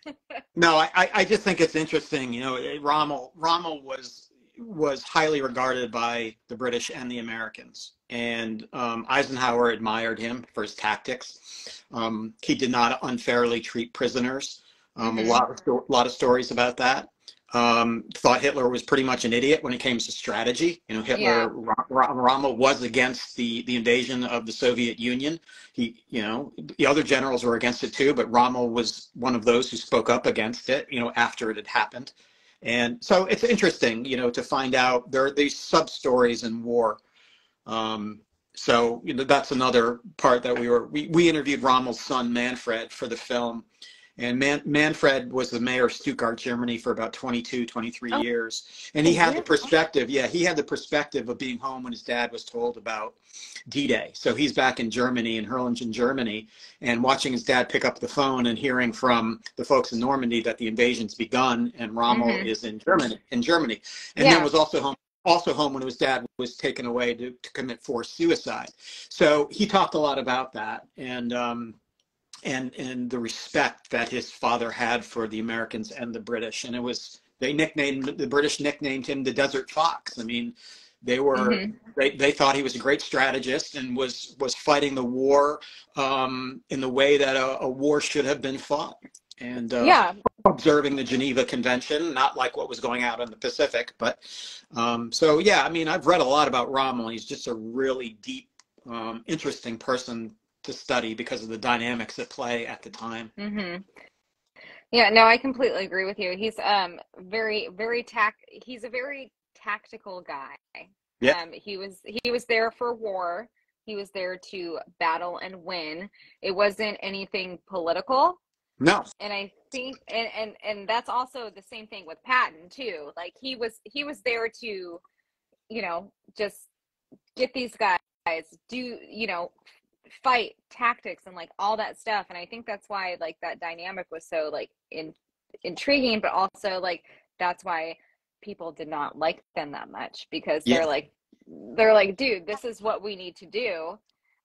*laughs* No, I, I- just think it's interesting. You know, Rommel Rommel was was highly regarded by the British and the Americans, and um, Eisenhower admired him for his tactics. Um, he did not unfairly treat prisoners. Um, Mhm. A lot of sto- lot of stories about that. Um, thought Hitler was pretty much an idiot when it came to strategy. You know, Hitler Yeah. Ro- Ro- Rommel was against the the invasion of the Soviet Union he you know the other generals were against it too but rommel was one of those who spoke up against it you know after it had happened and so it's interesting you know to find out there are these sub stories in war um, so you know that's another part that we were we, we interviewed rommel's son manfred for the film and Man, manfred was the mayor of stuttgart germany for about 22 23 Oh. years and he Oh, had the perspective yeah he had the perspective of being home when his dad was told about D-Day. So he's back in Germany, in Herrlingen, Germany, and watching his dad pick up the phone and hearing from the folks in Normandy that the invasion's begun and Rommel Mhm. is in Germany. In Germany, and Yeah. then was also home. Also home when his dad was taken away to, to commit forced suicide. So he talked a lot about that and um, and and the respect that his father had for the Americans and the British. And it was they nicknamed the British nicknamed him the Desert Fox. I mean, they were Mhm. they, they thought he was a great strategist and was was fighting the war um, in the way that a, a war should have been fought and uh, yeah, observing the Geneva Convention, not like what was going out in the Pacific. But um, so yeah, I mean, I've read a lot about Rommel. He's just a really deep, um, interesting person to study because of the dynamics at play at the time. hmm Yeah, no, I completely agree with you. He's um very very tac he's a very tactical guy. Yeah. Um he was he was there for war. He was there to battle and win. It wasn't anything political. No, And I think and and and that's also the same thing with Patton too. Like he was he was there to you know, just get these guys do, you know, fight tactics and like all that stuff and i think that's why like that dynamic was so like in intriguing but also like that's why people did not like them that much because Yeah. they're like they're like dude this is what we need to do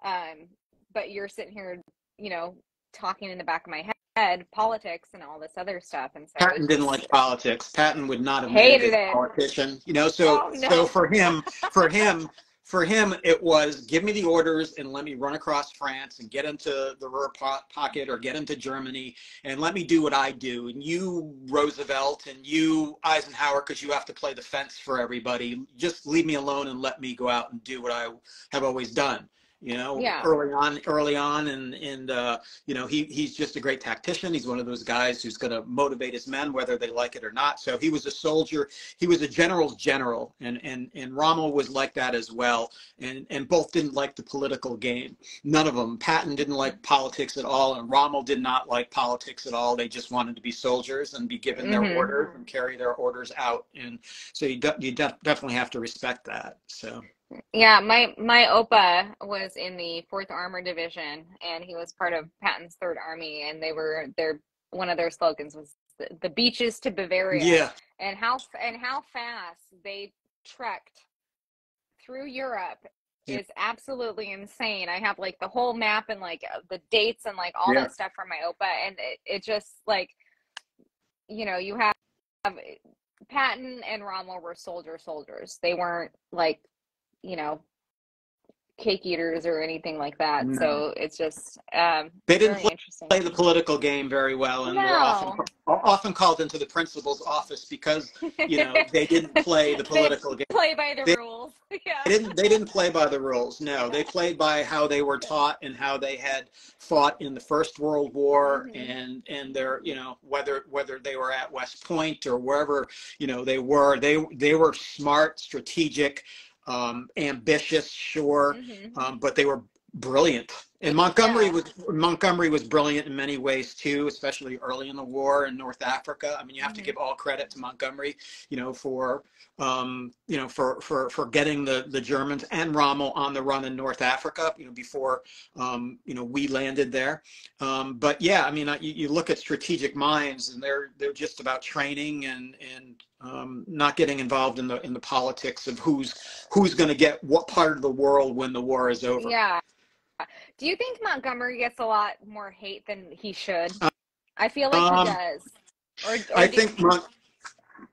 um but you're sitting here you know talking in the back of my head politics and all this other stuff. And so Patton didn't just- like politics. Patton would not have Hated made a it. politician. You know, so Oh, no. so for him, for him, for him, it was give me the orders and let me run across France and get into the Ruhr po- pocket or get into Germany and let me do what I do. And you, Roosevelt, and you, Eisenhower, because you have to play the fence for everybody. Just leave me alone and let me go out and do what I have always done. You know, Yeah. early on, early on, and and uh, you know he he's just a great tactician. He's one of those guys who's going to motivate his men whether they like it or not. So he was a soldier. He was a general's general, and and and Rommel was like that as well. And and both didn't like the political game. None of them. Patton didn't like politics at all, and Rommel did not like politics at all. They just wanted to be soldiers and be given their Mhm. orders and carry their orders out. And so you de- you de- definitely have to respect that. So. Yeah, my my opa was in the Fourth Armor Division, and he was part of Patton's Third Army, and they were their one of their slogans was the, the beaches to Bavaria, Yeah, and how and how fast they trekked through Europe Yeah. is absolutely insane. I have like the whole map and like uh, the dates and like all Yeah. that stuff from my opa, and it, it just like you know you have, have Patton and Rommel were soldier soldiers. They weren't like you know cake eaters or anything like that. No. So it's just um, They didn't interesting. play the political game very well, and were often often called into the principal's office because you know *laughs* they didn't play the *laughs* political game. play by the They- rules. *laughs* yeah. They didn't they didn't play by the rules. No, they played by how they were taught and how they had fought in the First World War Mhm. and and their you know whether whether they were at West Point or wherever you know they were they they were smart, strategic, um, ambitious, sure, Mhm. um, but they were brilliant. And Montgomery Yeah. was Montgomery was brilliant in many ways too, especially early in the war in North Africa. I mean, you have to Mhm. give all credit to Montgomery, you know, for um, you know for for for getting the the Germans and Rommel on the run in North Africa, you know, before um, you know we landed there. Um, but yeah, I mean, I- you, you look at strategic minds, and they're they're just about training and and um, not getting involved in the in the politics of who's who's going to get what part of the world when the war is over. Yeah. Do you think Montgomery gets a lot more hate than he should? I feel like Um, he does. Or, or I do- think Mon-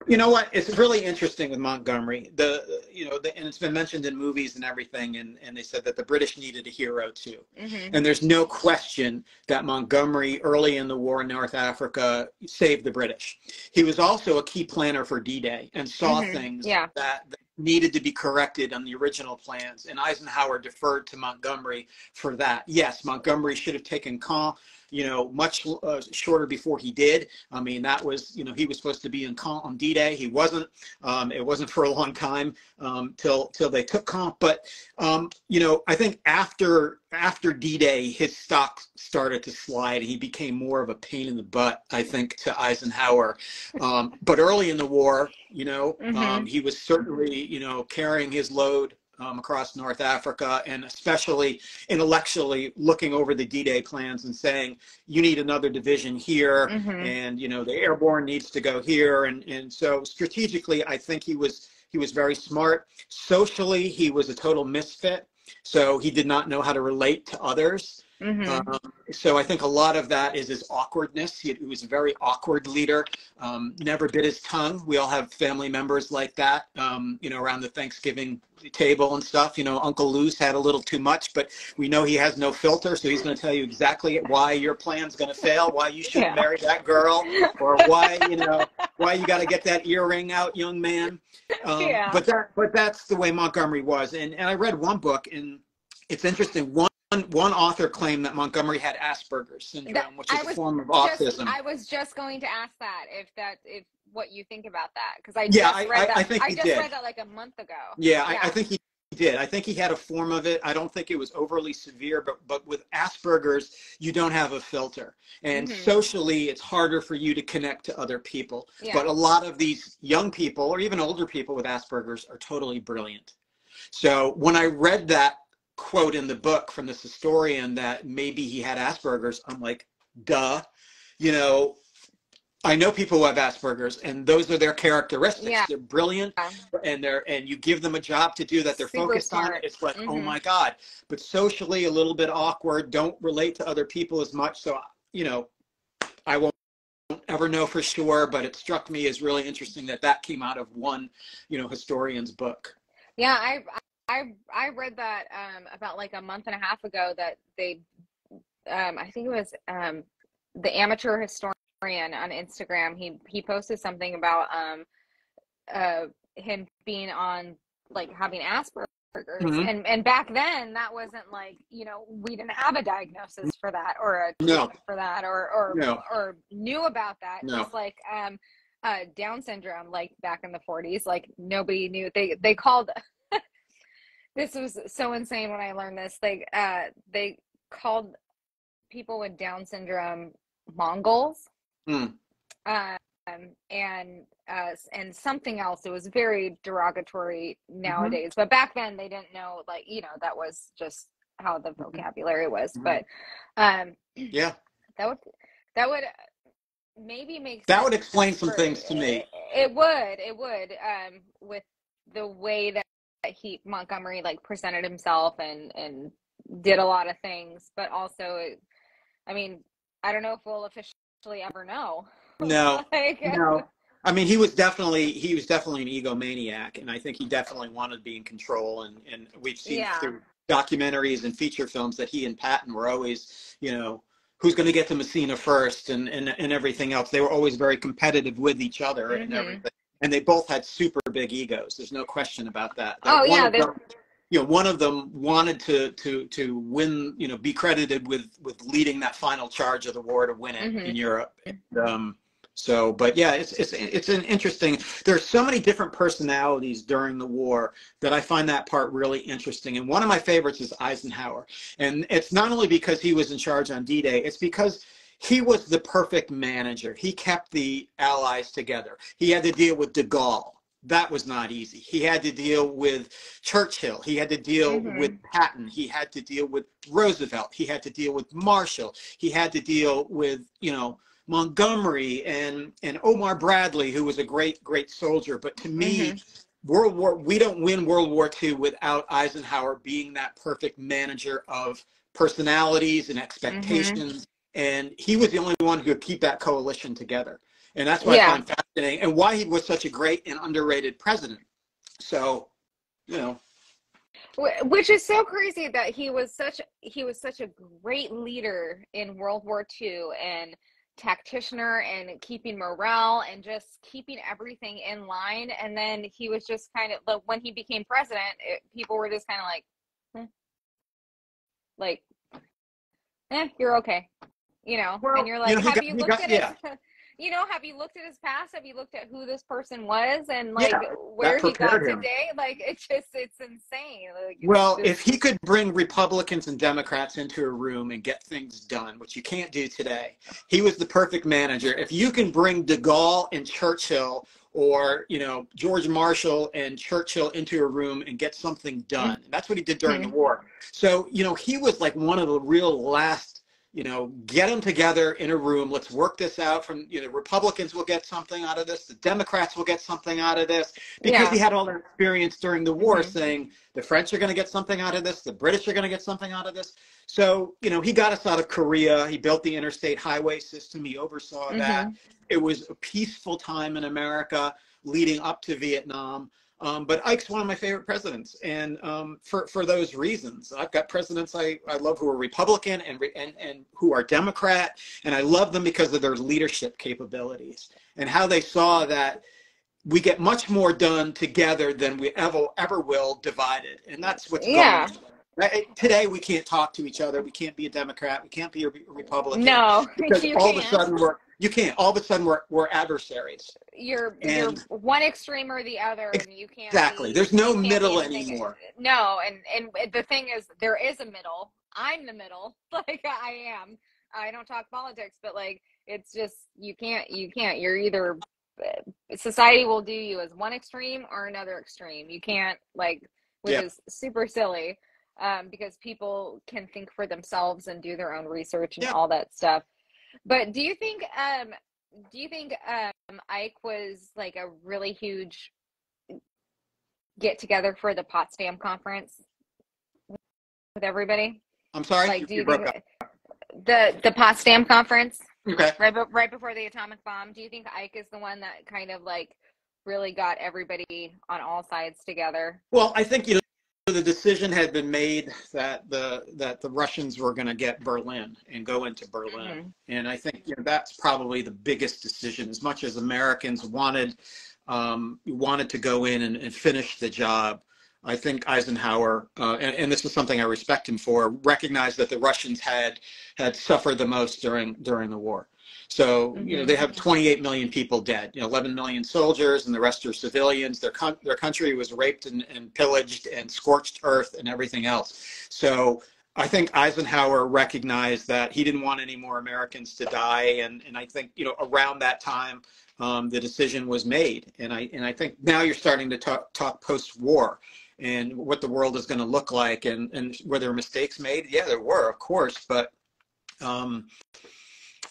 you know what it's really interesting with Montgomery the you know the, and it's been mentioned in movies and everything and and they said that the British needed a hero too Mhm. and there's no question that Montgomery early in the war in North Africa saved the British he was also a key planner for D-Day and saw Mhm. things Yeah. that, that needed to be corrected on the original plans and Eisenhower deferred to Montgomery for that. Yes Montgomery should have taken Caen you know, much uh, shorter before he did. I mean, that was, you know, he was supposed to be in Caen on D-Day. He wasn't. Um, it wasn't for a long time um, till till they took comp. But um, you know, I think after after D-Day, his stock started to slide. He became more of a pain in the butt, I think, to Eisenhower. Um, but early in the war, you know, um, Mhm. he was certainly, you know, carrying his load. Um, across North Africa, and especially intellectually looking over the D-Day plans and saying, you need another division here, Mhm. and you know the airborne needs to go here, and and so strategically, I think he was he was very smart. Socially, he was a total misfit, so he did not know how to relate to others. Mhm. Um, so I think a lot of that is his awkwardness. He, he was a very awkward leader. Um, never bit his tongue. We all have family members like that. Um, you know, around the Thanksgiving table and stuff. You know, Uncle Lou's had a little too much, but we know he has no filter, so he's going to tell you exactly why your plan's going to fail, why you shouldn't Yeah. marry that girl, or why you know why you got to get that earring out, young man. Um, Yeah. But that but that's the way Montgomery was. And and I read one book, and it's interesting. One one author claimed that Montgomery had Asperger's syndrome, That- which is a form of Just- autism. I was just going to ask that if that if what you think about that because I Yeah, just I- read I- that I think he just did. read that like a month ago. Yeah, Yeah. I, I think he did. I think he had a form of it. I don't think it was overly severe, but but with Asperger's, you don't have a filter, and Mhm. socially, it's harder for you to connect to other people. Yeah. But a lot of these young people, or even older people with Asperger's, are totally brilliant. So when I read that quote in the book from this historian that maybe he had Asperger's, I'm like, duh. You know, I know people who have Asperger's, and those are their characteristics. Yeah. They're brilliant Yeah. and they're and you give them a job to do that they're Super focused on it's like oh Mhm. my god but socially a little bit awkward don't relate to other people as much so you know I won't ever know for sure, but it struck me as really interesting that that came out of one, you know, historian's book. Yeah, I I I read that um, about like a month and a half ago that they, um, I think it was um, the amateur historian on Instagram. He he posted something about um, uh, him being on like having Asperger's, mm-hmm. and and back then that wasn't like you know we didn't have a diagnosis for that or a no. for that or or no. or knew about that. No. Just like um, uh, Down syndrome, like back in the 40s, like nobody knew. They they called. This was so insane when I learned this. Like uh, they called people with Down syndrome Mongols. Mm. Um, and uh, and something else. It was very derogatory mm-hmm. nowadays, mm-hmm. but back then they didn't know. Like you know, that was just how the mm-hmm. vocabulary was. Mm-hmm. But um, yeah, *clears throat* that would that would maybe make that would explain some things to me. It, it would. It would. Um, with the way that he Montgomery like presented himself and and did a lot of things, but also, I mean, I don't know if we'll officially ever know *laughs* no, like, no. I mean, he was definitely he was definitely an egomaniac, and I think he definitely wanted to be in control. And and we've seen yeah. through documentaries and feature films that he and Patton were always, you know, who's going to get to Messina first, and and and everything else. They were always very competitive with each other mm-hmm. and everything. And they both had super big egos. There's no question about that. oh yeah, them, you know, one of them wanted to to to win, you know, be credited with with leading that final charge of the war to win it mm-hmm. in Europe. And, um, so, but yeah, it's it's it's an interesting. There's so many different personalities during the war that I find that part really interesting. And one of my favorites is Eisenhower, and it's not only because he was in charge on D-Day. It's because he was the perfect manager. He kept the Allies together. He had to deal with De Gaulle. That was not easy. He had to deal with Churchill. He had to deal mm-hmm. with Patton. He had to deal with Roosevelt. He had to deal with Marshall. He had to deal with, you know, Montgomery and and Omar Bradley, who was a great great soldier. But to me, mm-hmm. World War we don't win World War II without Eisenhower being that perfect manager of personalities and expectations. And he was the only one who could keep that coalition together. And that's why yeah. I find fascinating and why he was such a great and underrated president. So, you know, which is so crazy that he was such he was such a great leader in World War II and tacticianer and keeping morale and just keeping everything in line. And then he was just kind of, like when he became president, it, people were just kind of like, eh. like, eh, you're okay. You know, well, and you're like, you know, have got, you looked got, at yeah. his, *laughs* you know, have you looked at his past? Have you looked at who this person was and like yeah, where he got him. today? *laughs* Like it's just it's insane. Like, it's well, just... if he could bring Republicans and Democrats into a room and get things done, which you can't do today, he was the perfect manager. If you can bring De Gaulle and Churchill or you know George Marshall and Churchill into a room and get something done. Mm-hmm. That's what he did during mm-hmm. the war. So you know he was like one of the real last you know, get them together in a room. Let's work this out. From you know, Republicans will get something out of this. The Democrats will get something out of this because yeah. he had all their experience during the war, mm-hmm. saying the French are going to get something out of this. The British are going to get something out of this. So you know, he got us out of Korea. He built the interstate highway system. He oversaw mm-hmm. that. It was a peaceful time in America leading up to Vietnam. Um, but Ike's one of my favorite presidents, and um, for for those reasons, I've got presidents I, I love who are Republican and and and who are Democrat, and I love them because of their leadership capabilities and how they saw that we get much more done together than we ever ever will divided, and that's what's yeah. going. Right? Today we can't talk to each other. We can't be a Democrat. We can't be a Republican. No, because *laughs* all can't. of a sudden we're you can't. All of a sudden, we're we're adversaries. You're and you're one extreme or the other, and you can't. Exactly. Be, There's no middle anymore. No, and and the thing is, there is a middle. I'm the middle. *laughs* Like I am. I don't talk politics, but like it's just you can't. You can't. You're either society will do you as one extreme or another extreme. You can't like, which is super silly. Um, because people can think for themselves and do their own research and all that stuff. But do you think um do you think um Ike was like a really huge get together for the Potsdam conference with everybody? I'm sorry. Like, do you, you think the the Potsdam conference? Okay. Right, right before the atomic bomb. Do you think Ike is the one that kind of like really got everybody on all sides together? Well, I think you know the decision had been made that the that the Russians were going to get Berlin and go into Berlin, Mhm. and I think you know, that's probably the biggest decision. As much as Americans wanted um, wanted to go in and, and finish the job, I think Eisenhower, uh, and, and this is something I respect him for, recognized that the Russians had had suffered the most during during the war. So you know they have 28 million people dead, you know 11 million soldiers, and the rest are civilians. Their con- their country was raped and, and pillaged and scorched earth and everything else. So I think Eisenhower recognized that he didn't want any more Americans to die, and and I think you know around that time um, the decision was made, and I and I think now you're starting to talk talk post war and what the world is going to look like, and and were there mistakes made? Yeah, there were, of course, but um,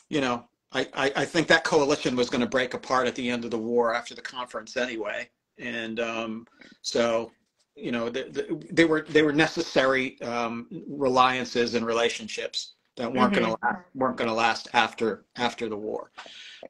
you know. I, I, I think that coalition was going to break apart at the end of the war after the conference anyway, and um, so you know the, the, they were they were necessary um, reliances and relationships that weren't going to last, weren't going to last after after the war.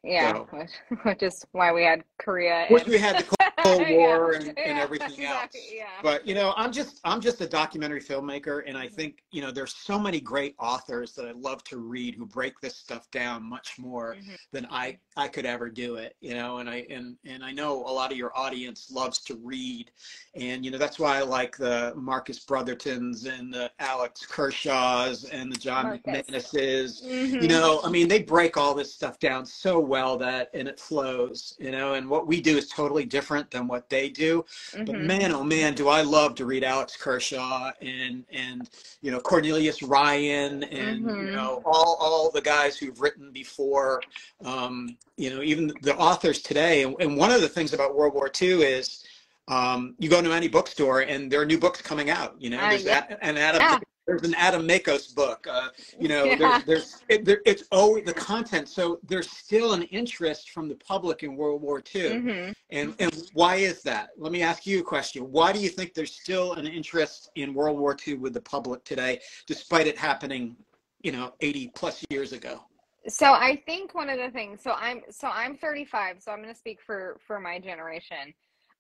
Yeah, So- which, *laughs* which is why we had Korea. Which and- we had the Cold *laughs* Yeah, War and, and yeah, everything *laughs* else. yeah. But you know, I'm just I'm just a documentary filmmaker, and I think you know there's so many great authors that I love to read who break this stuff down much more Mhm. than I I could ever do it. You know, and I and and I know a lot of your audience loves to read, and you know that's why I like the Marcus Brothertons and the Alex Kershaws and the John Marcus. McManuses Mhm. you know i mean they break all this stuff down so well that and it flows you know and what we do is totally different than what they do but Mhm. man oh man do i love to read alex kershaw and and you know cornelius ryan and you Mhm. know all all the guys who've written before um you know even the authors today and, and one of the things about world war ii is um, you go to any bookstore and there are new books coming out. You know, Uh, there's yeah. a- an Adam Yeah. There's an Adam Makos book. Uh, you know, Yeah. there's there's it, there, it's always the content. So there's still an interest from the public in World War II. Mhm. And and why is that? Let me ask you a question. Why do you think there's still an interest in World War II with the public today, despite it happening, you know, 80 plus years ago? So I think one of the things. So I'm so I'm 35. So I'm going to speak for for my generation.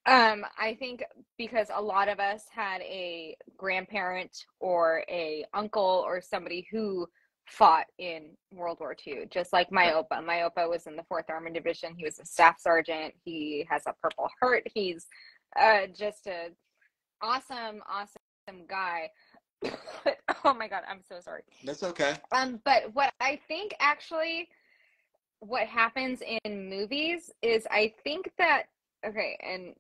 Um, I think because a lot of us had a grandparent or a uncle or somebody who fought in World War II, just like my opa. My opa was in the Fourth Armored Division. He was a staff sergeant. He has a Purple Heart. He's uh, just a awesome, awesome guy. But, *coughs* oh my God, I'm so sorry. That's okay. Um, but what I think actually what happens in movies is I think that okay, and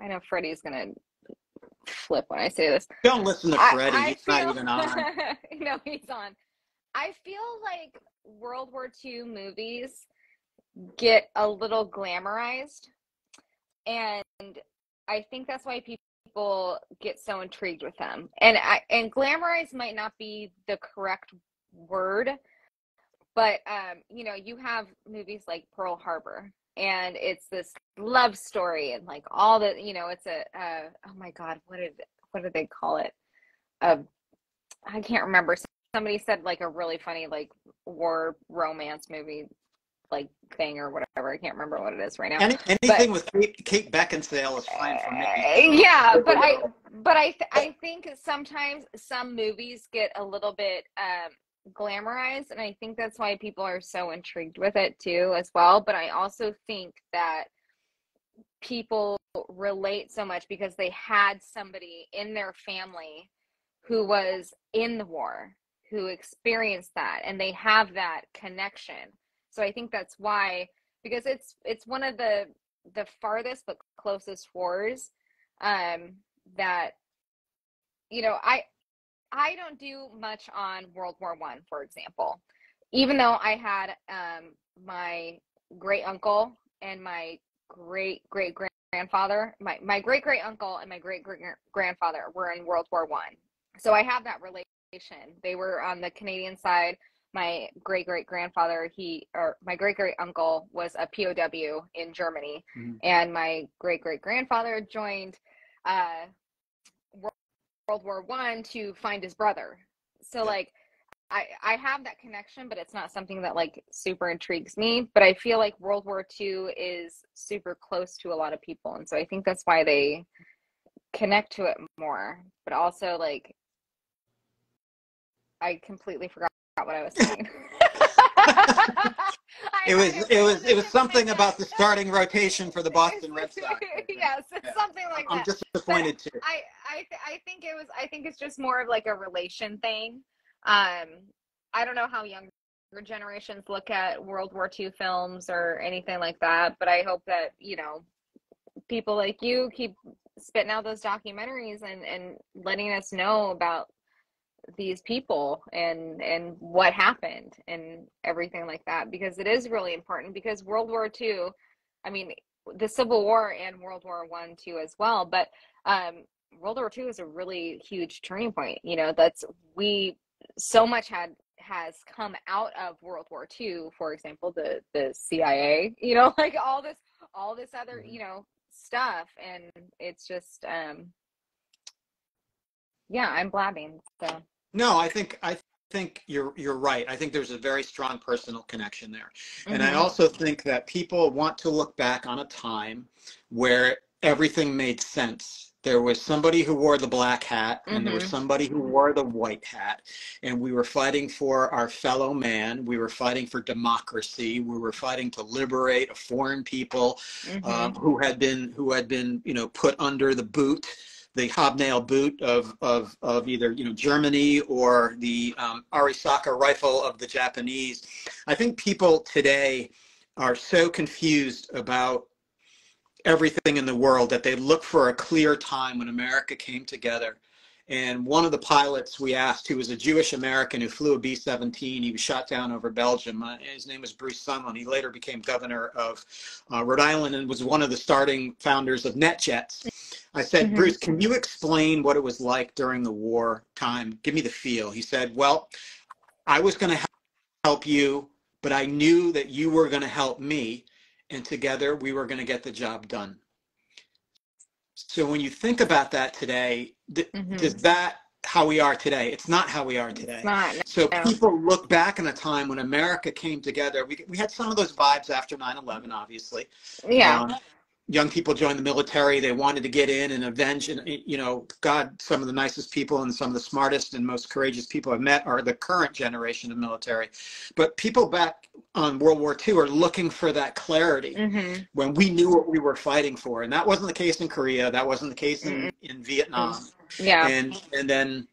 I know Freddie's gonna flip when I say this. Don't listen to Freddie. I He's not even *laughs* on. no, he's on. I feel like World War II movies get a little glamorized, and I think that's why people get so intrigued with them. And I and glamorize might not be the correct word, but um, you know, you have movies like Pearl Harbor, and it's this love story, and like all the, you know, it's a, uh, oh my God, what did what did they call it? i can't remember. Somebody said like a really funny like war romance movie like thing or whatever. I can't remember what it is right now. Any, anything with Kate, Kate Beckinsale is fine for me. yeah, but I but I th- I think sometimes some movies get a little bit um glamorized and I think that's why people are so intrigued with it too as well, but I also think that people relate so much because they had somebody in their family who was in the war, who experienced that and they have that connection. So I think that's why because it's it's one of the the farthest but closest wars um that you know i i don't do much on world war one for example. Even though i had um my great uncle and my great great grandfather my my great great uncle and my great great grandfather were in world war one. So i have that relation. They were on the canadian side. My great great grandfather he or my great great uncle was a POW in Germany. Mhm. and my great great grandfather joined uh World War 1 to find his brother. So Yeah. like I, I have that connection, but it's not something that like super intrigues me. But I feel like World War II is super close to a lot of people. And so I think that's why they connect to it more. But also, like, I completely forgot what I was saying. *laughs* it was it was it was something about the starting rotation for the Boston Red Sox. *laughs* yes, yeah. something like I'm that. I'm disappointed too. I I th- I think it was I think it's just more of like a relation thing. Um, I don't know how younger generations look at World War II films or anything like that, but I hope that you know people like you keep spitting out those documentaries and and letting us know about these people and and what happened and everything like that because it is really important because World War II I mean the Civil War and World War One too as well but um World War II is a really huge turning point you know that's we so much had has come out of World War II for example the the CIA you know *laughs* like all this all this other mm-hmm. you know stuff and it's just um yeah i'm blabbing so no, I think I think you're you're right. I think there's a very strong personal connection there. Mm-hmm. And I mm-hmm. also think that people want to look back on a time where everything made sense. There was somebody who wore the black hat and mm-hmm. there was mm-hmm. somebody who wore the white hat and we were fighting for our fellow man. We were fighting for democracy. We were fighting to liberate a foreign people mm-hmm. um, who had been who had been, you know, put under the boot the hobnail boot of, of, of either you know Germany or the um, Arisaka rifle of the Japanese. I think people today are so confused about everything in the world that they look for a clear time when America came together. And one of the pilots we asked, who was a Jewish American who flew a B 17, he was shot down over Belgium. Uh, his name was Bruce Sundlun. He later became governor of uh, Rhode Island and was one of the starting founders of NetJets. I said, mm-hmm. Bruce, can you explain what it was like during the war time? Give me the feel. He said, Well, I was going to help you, but I knew that you were going to help me, and together we were going to get the job done. So when you think about that today, th- mm-hmm. does that how we are today? It's not how we are today. Not, so people look back in a time when America came together. We, we had some of those vibes after 9-11, obviously. Yeah. Um, young people joined the military. They wanted to get in and avenge. And you know, God, some of the nicest people and some of the smartest and most courageous people I've met are the current generation of military. But people back on World War II are looking for that clarity mm-hmm. when we knew what we were fighting for, and that wasn't the case in Korea. That wasn't the case in, mm-hmm. in Vietnam. Yeah. And and then.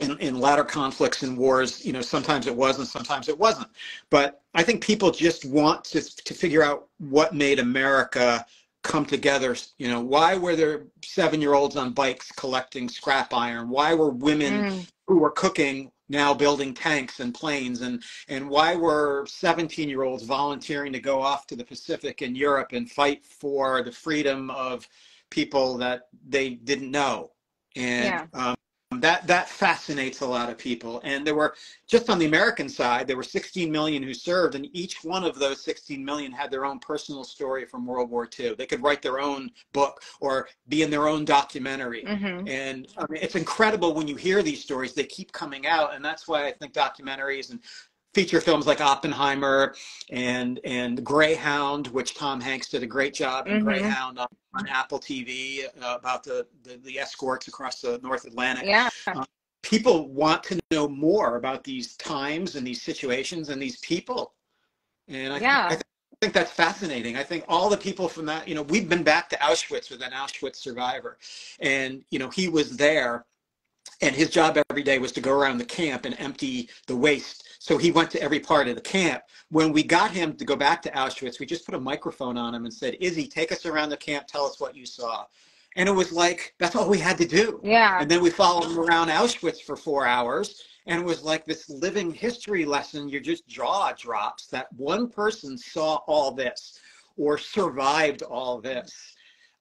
In, in latter conflicts and wars, you know, sometimes it was and sometimes it wasn't. But I think people just want to, to figure out what made America come together you know why were there seven year olds on bikes collecting scrap iron why were women mm. who were cooking now building tanks and planes and and why were 17 year olds volunteering to go off to the pacific and europe and fight for the freedom of people that they didn't know and yeah. um, that that fascinates a lot of people. And there were just on the american side there were 16 million who served and each one of those 16 million had their own personal story from world war ii they could write their own book or be in their own documentary. Mm-hmm. and I mean, it's incredible when you hear these stories they keep coming out and that's why i think documentaries and feature films like Oppenheimer and and Greyhound, which Tom Hanks did a great job in mm-hmm. Greyhound on, on, Apple TV uh, about the, the, the escorts across the North Atlantic. Yeah. Uh, people want to know more about these times and these situations and these people, and I, yeah. Th- I, th- I think that's fascinating. I think all the people from that, you know, we've been back to Auschwitz with an Auschwitz survivor, and you know he was there and his job every day was to go around the camp and empty the waste. So he went to every part of the camp. When we got him to go back to Auschwitz, we just put a microphone on him and said, Izzy, take us around the camp, tell us what you saw. And it was like, that's all we had to do. Yeah. And then we followed him around Auschwitz for four hours. And it was like this living history lesson. Your just jaw drops that one person saw all this or survived all this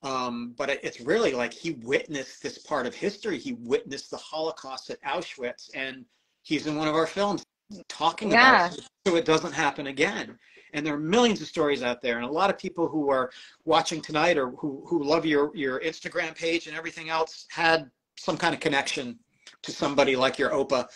um, but it's really like he witnessed this part of history. He witnessed the Holocaust at Auschwitz, and he's in one of our films talking yeah. about it so it doesn't happen again. And there are millions of stories out there, and a lot of people who are watching tonight or who, who love your, your Instagram page and everything else had some kind of connection to somebody like your Opa,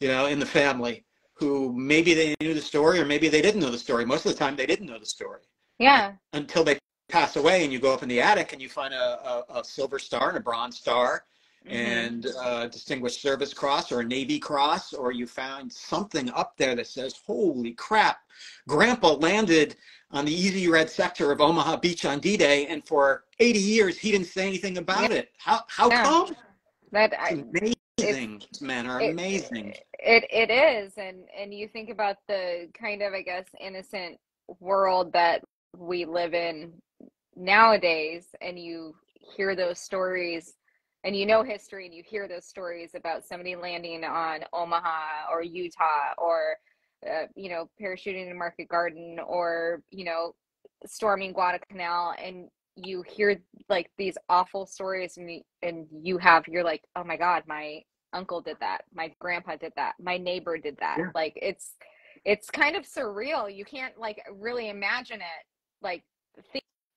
you know, in the family. who maybe they knew the story or maybe they didn't know the story. Most of the time, they didn't know the story. Yeah. Until they pass away, and you go up in the attic and you find a, a, a silver star and a bronze star. Mm-hmm. and a distinguished service cross or a navy cross or you find something up there that says holy crap grandpa landed on the easy red sector of omaha beach on d-day and for 80 years he didn't say anything about yeah. it how how yeah. come that I, amazing men are it, amazing it it is and and you think about the kind of i guess innocent world that we live in nowadays and you hear those stories and you know history and you hear those stories about somebody landing on Omaha or Utah or uh, you know parachuting in Market Garden or you know storming Guadalcanal and you hear like these awful stories and, and you have you're like oh my god my uncle did that. My grandpa did that. My neighbor did that. Yeah. like it's it's kind of surreal. You can't like really imagine it like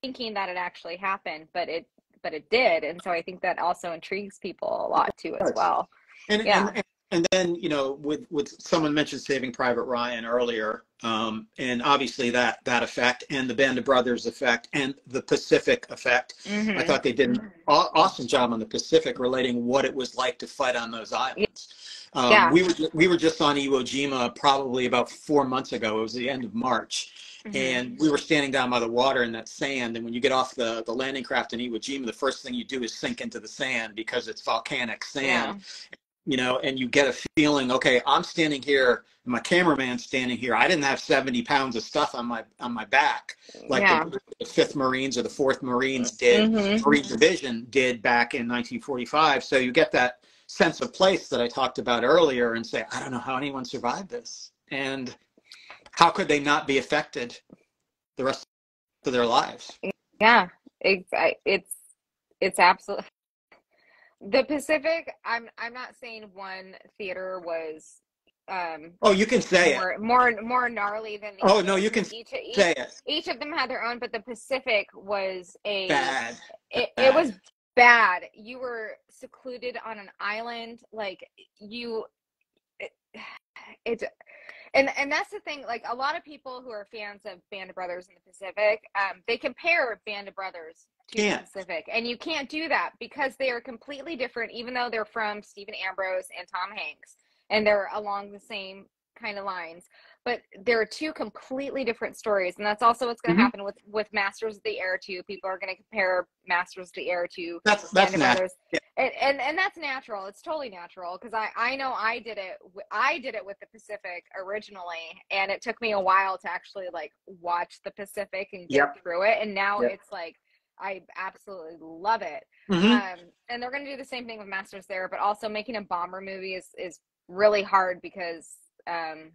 thinking that it actually happened but it but it did and so i think that also intrigues people a lot too as well. And, yeah. and, and then you know with with someone mentioned saving private ryan earlier um, and obviously that that effect and the band of brothers effect and the pacific effect. Mm-hmm. i thought they did an awesome job on the pacific relating what it was like to fight on those islands. Um, yeah. we were we were just on iwo jima probably about four months ago. It was the end of march Mm-hmm. And we were standing down by the water in that sand. And when you get off the, the landing craft in Iwo Jima, the first thing you do is sink into the sand because it's volcanic sand. Yeah. You know, and you get a feeling, okay, I'm standing here, my cameraman's standing here. I didn't have 70 pounds of stuff on my on my back like yeah. the, the, Fifth Marines or the Fourth Marines did, mm-hmm. Marine Division did back in 1945. So you get that sense of place that I talked about earlier and say, I don't know how anyone survived this. And how could they not be affected the rest of their lives? Yeah, it's it's it's absolutely *laughs* the Pacific. I'm I'm not saying one theater was. Um, oh, you can say more, it more more gnarly than. Oh no, you can each, each, say it. Each of them had their own, but the Pacific was a bad. It, bad. it was bad. You were secluded on an island, like you. It, *sighs* it's and and that's the thing like a lot of people who are fans of band of brothers in the pacific um, they compare band of brothers to pacific and you can't do that because they are completely different even though they're from stephen ambrose and tom hanks and they're along the same kind of lines but there are two completely different stories and that's also what's going to mm-hmm. happen with with masters of the air too people are going to compare masters of the air to that's that's natural. Yeah. And, and and that's natural it's totally natural because i i know i did it i did it with the pacific originally and it took me a while to actually like watch the pacific and get yep. through it and now yep. it's like I absolutely love it. Mm-hmm. Um, and they're going to do the same thing with Masters there, but also making a bomber movie is, is really hard because um,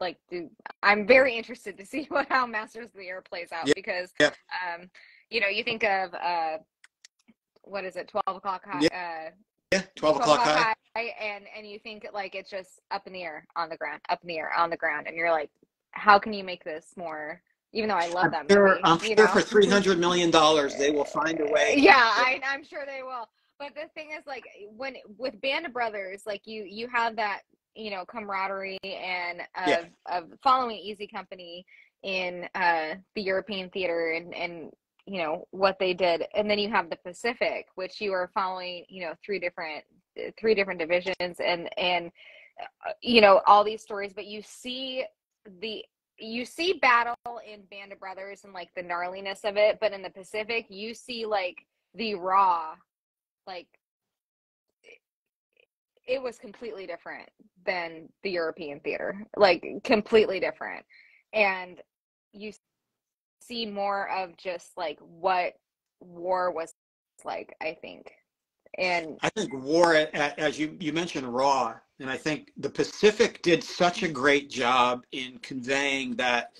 like do, I'm very interested to see *laughs* what how Masters of the Air plays out yeah. because yeah. um you know you think of uh what is it 12 o'clock high yeah. uh yeah 12, 12 o'clock, o'clock high. high. and and you think like it's just up in the air on the ground up in the air on the ground and you're like how can you make this more even though I love them. I'm sure know? for three hundred million dollars they will find a way. *laughs* Yeah, I, I'm sure they will. But the thing is, like when with Band of Brothers, like you you have that you know camaraderie and of, yeah. of following Easy Company in uh, the European theater and and you know what they did, and then you have the Pacific, which you are following you know three different three different divisions and and uh, you know all these stories, but you see the you see battle in Band of Brothers and like the gnarliness of it, but in the Pacific you see like the raw like it was completely different than the European theater, like completely different. And you see more of just like what war was like, I think. And I think war, as you, you mentioned, raw. And I think the Pacific did such a great job in conveying that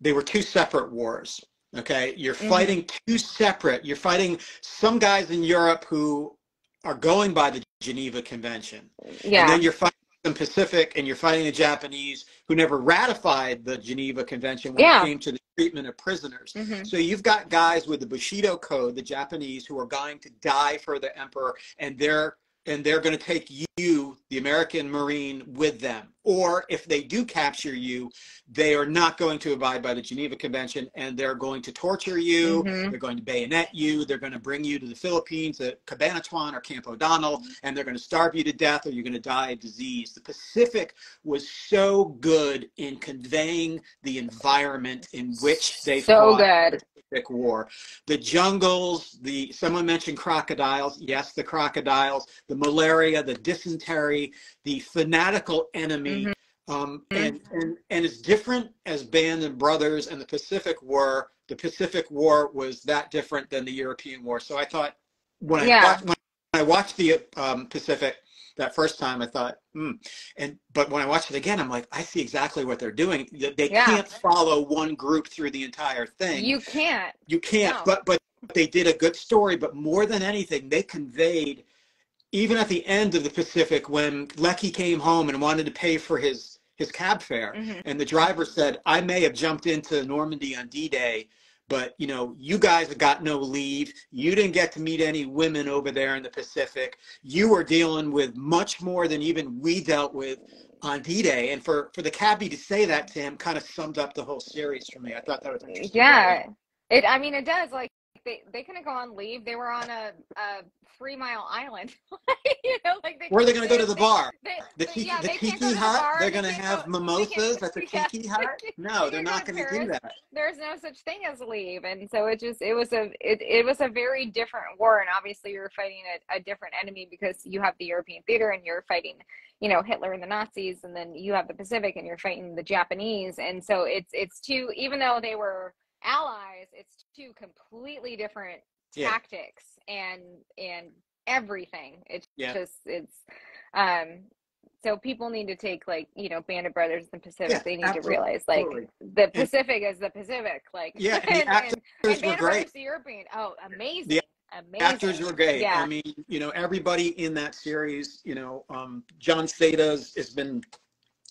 they were two separate wars. Okay. You're mm-hmm. fighting two separate, you're fighting some guys in Europe who are going by the Geneva Convention. Yeah. And then you're fighting the Pacific and you're fighting the Japanese who never ratified the Geneva Convention when yeah. it came to the treatment of prisoners. Mm-hmm. So you've got guys with the Bushido Code, the Japanese, who are going to die for the emperor and they're and they're going to take you, the American Marine, with them. Or if they do capture you, they are not going to abide by the Geneva Convention and they're going to torture you. Mm-hmm. They're going to bayonet you. They're going to bring you to the Philippines at Cabanatuan or Camp O'Donnell and they're going to starve you to death or you're going to die of disease. The Pacific was so good in conveying the environment in which they so good. Pacific War. The jungles, the someone mentioned crocodiles. Yes, the crocodiles, the malaria, the dysentery, the fanatical enemy. Mm-hmm. Um, and, and and as different as Band and Brothers and the Pacific were, the Pacific War was that different than the European War. So I thought when yeah. I watched, when I watched the um, Pacific, that first time I thought, hmm. And but when I watched it again, I'm like, I see exactly what they're doing. They yeah. can't follow one group through the entire thing. You can't. You can't. No. But but they did a good story. But more than anything, they conveyed, even at the end of the Pacific, when Leckie came home and wanted to pay for his his cab fare, mm-hmm. and the driver said, "I may have jumped into Normandy on D-Day." but you know you guys have got no leave you didn't get to meet any women over there in the pacific. You were dealing with much more than even we dealt with on d-day. And for for the cabbie to say that to him kind of summed up the whole series for me. I thought that was interesting. Yeah. It i mean it does like they they couldn't go on leave they were on a, a Three Mile Island. *laughs* you know, like they, Where are they going to go to the bar? They, the Tiki, yeah, the Tiki Hut? The they're going to have go, *laughs* mimosas at the Tiki yeah, Hut? *laughs* No, they're not going to do that. There's no such thing as leave, and so it just it was a it, it was a very different war, and obviously you're fighting a, a different enemy because you have the European theater and you're fighting you know Hitler and the Nazis, and then you have the Pacific and you're fighting the Japanese, and so it's it's two even though they were allies, it's two completely different yeah. tactics and and everything. It's yeah. just it's um so people need to take like you know Band of Brothers and Pacific. Yeah, they need absolutely. to realize like the Pacific and, is the Pacific. Like *laughs* yeah, and, and, and were great. The European. Oh, amazing. The amazing. actors were great. Yeah. I mean, you know, everybody in that series. You know, um, John Seda's has been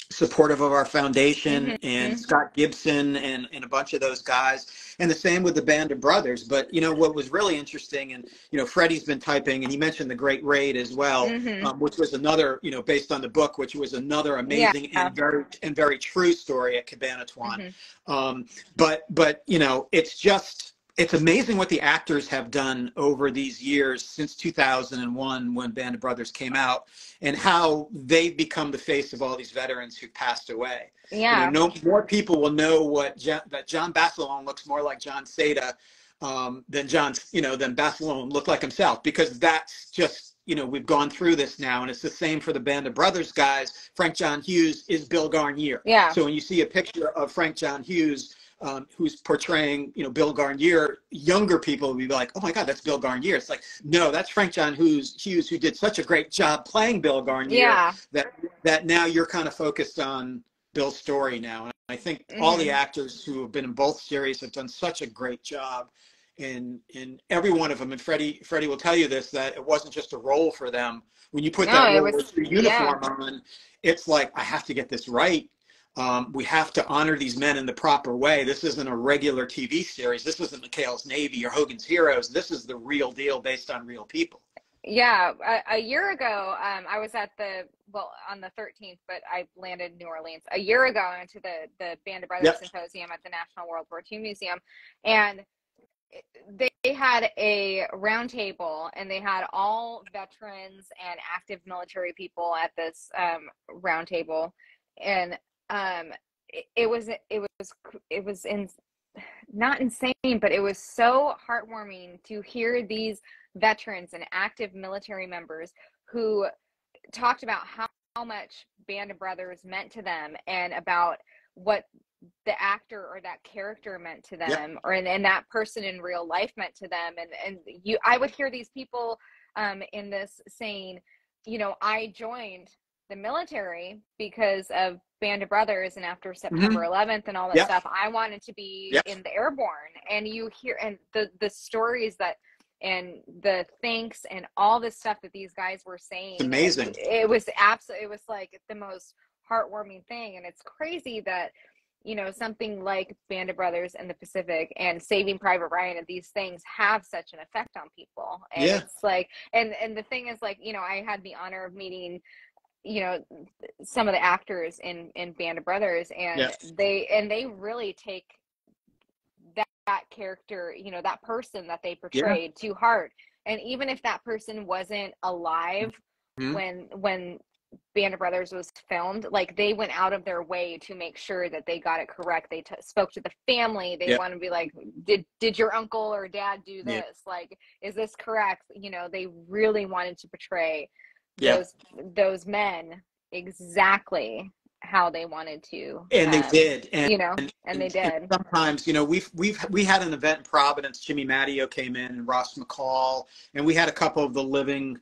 supportive of our foundation mm-hmm. and mm-hmm. Scott Gibson and, and a bunch of those guys. And the same with the band of brothers. But, you know, what was really interesting, and, you know, Freddie's been typing, and he mentioned The Great Raid as well, mm-hmm. um, which was another, you know, based on the book, which was another amazing yeah. and very and very true story at Cabanatuan. Mm-hmm. Um, but, but, you know, it's just, it's amazing what the actors have done over these years since 2001 when Band of Brothers came out and how they've become the face of all these veterans who passed away. Yeah. You know, no more people will know what John, that John Basilone looks more like John Seda um, than John, you know, than Basilone looked like himself because that's just, you know, we've gone through this now and it's the same for the Band of Brothers guys. Frank John Hughes is Bill Guarnere. Yeah. So when you see a picture of Frank John Hughes, um, who's portraying, you know, Bill Guarnere, younger people will be like, "Oh my God, that's Bill Guarnere." It's like, no, that's Frank John Hughes, Hughes, who did such a great job playing Bill Guarnere Yeah. That that now you're kind of focused on Bill's story now. And I think mm-hmm. all the mm-hmm. actors who have been in both series have done such a great job in in every one of them. And Freddie Freddie will tell you this that it wasn't just a role for them. When you put no, that World was, uniform yeah. on, it's like I have to get this right um, we have to honor these men in the proper way. This isn't a regular TV series. This isn't McHale's Navy or Hogan's Heroes. This is the real deal based on real people. Yeah, a, a year ago, um, I was at the well on the 13th, but I landed in New Orleans. A year ago, I went to the the Band of Brothers yep. Symposium at the National World War II Museum, and they had a roundtable, and they had all veterans and active military people at this um, roundtable, and um it, it was it was it was in not insane but it was so heartwarming to hear these veterans and active military members who talked about how, how much band of brothers meant to them and about what the actor or that character meant to them yep. or and, and that person in real life meant to them and and you i would hear these people um in this saying you know i joined the military because of Band of Brothers and after September mm-hmm. 11th and all that yep. stuff, I wanted to be yep. in the airborne. And you hear and the the stories that and the thanks and all the stuff that these guys were saying. It's amazing. It, it was absolutely it was like the most heartwarming thing. And it's crazy that you know something like Band of Brothers and the Pacific and Saving Private Ryan and these things have such an effect on people. And yeah. it's like and and the thing is like, you know, I had the honor of meeting you know some of the actors in in Band of Brothers, and Yes. they and they really take that, that character, you know, that person that they portrayed to heart. And even if that person wasn't alive Mhm. when when Band of Brothers was filmed, like they went out of their way to make sure that they got it correct. They t- spoke to the family. They Yeah. want to be like, did did your uncle or dad do Yeah. this? Like, is this correct? You know, they really wanted to portray Yeah. those those men exactly how they wanted to, and they um, did and you know, and they did. sometimes you know we've we've we had an event in providence jimmy madio came in and ross mccall and we had a couple of the living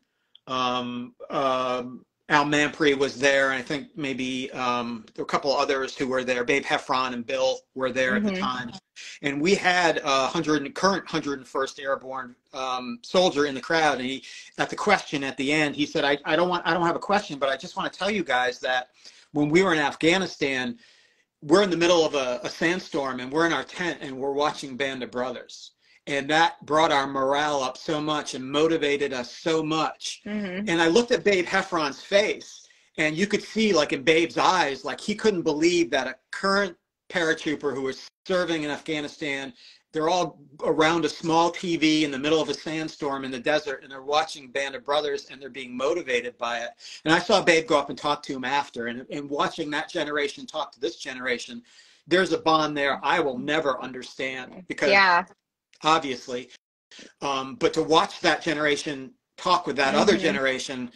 um um al Mampre was there and i think maybe um there were a couple others who were there babe heffron and bill were there at Mhm. the time and we had a hundred current 101st airborne um, soldier in the crowd and he at the question at the end he said I, I don't want i don't have a question but i just want to tell you guys that when we were in afghanistan we're in the middle of a, a sandstorm and we're in our tent and we're watching Band of Brothers. And that brought our morale up so much and motivated us so much. hmm And I looked at Babe Heffron's face and you could see like in Babe's eyes, like he couldn't believe that a current paratrooper who was serving in Afghanistan, they're all around a small TV in the middle of a sandstorm in the desert and they're watching Band of Brothers and they're being motivated by it. And I saw Babe go up and talk to him after and, and watching that generation talk to this generation, there's a bond there I will never understand because Yeah. Obviously. Um, but to watch that generation talk with that other Mhm. generation,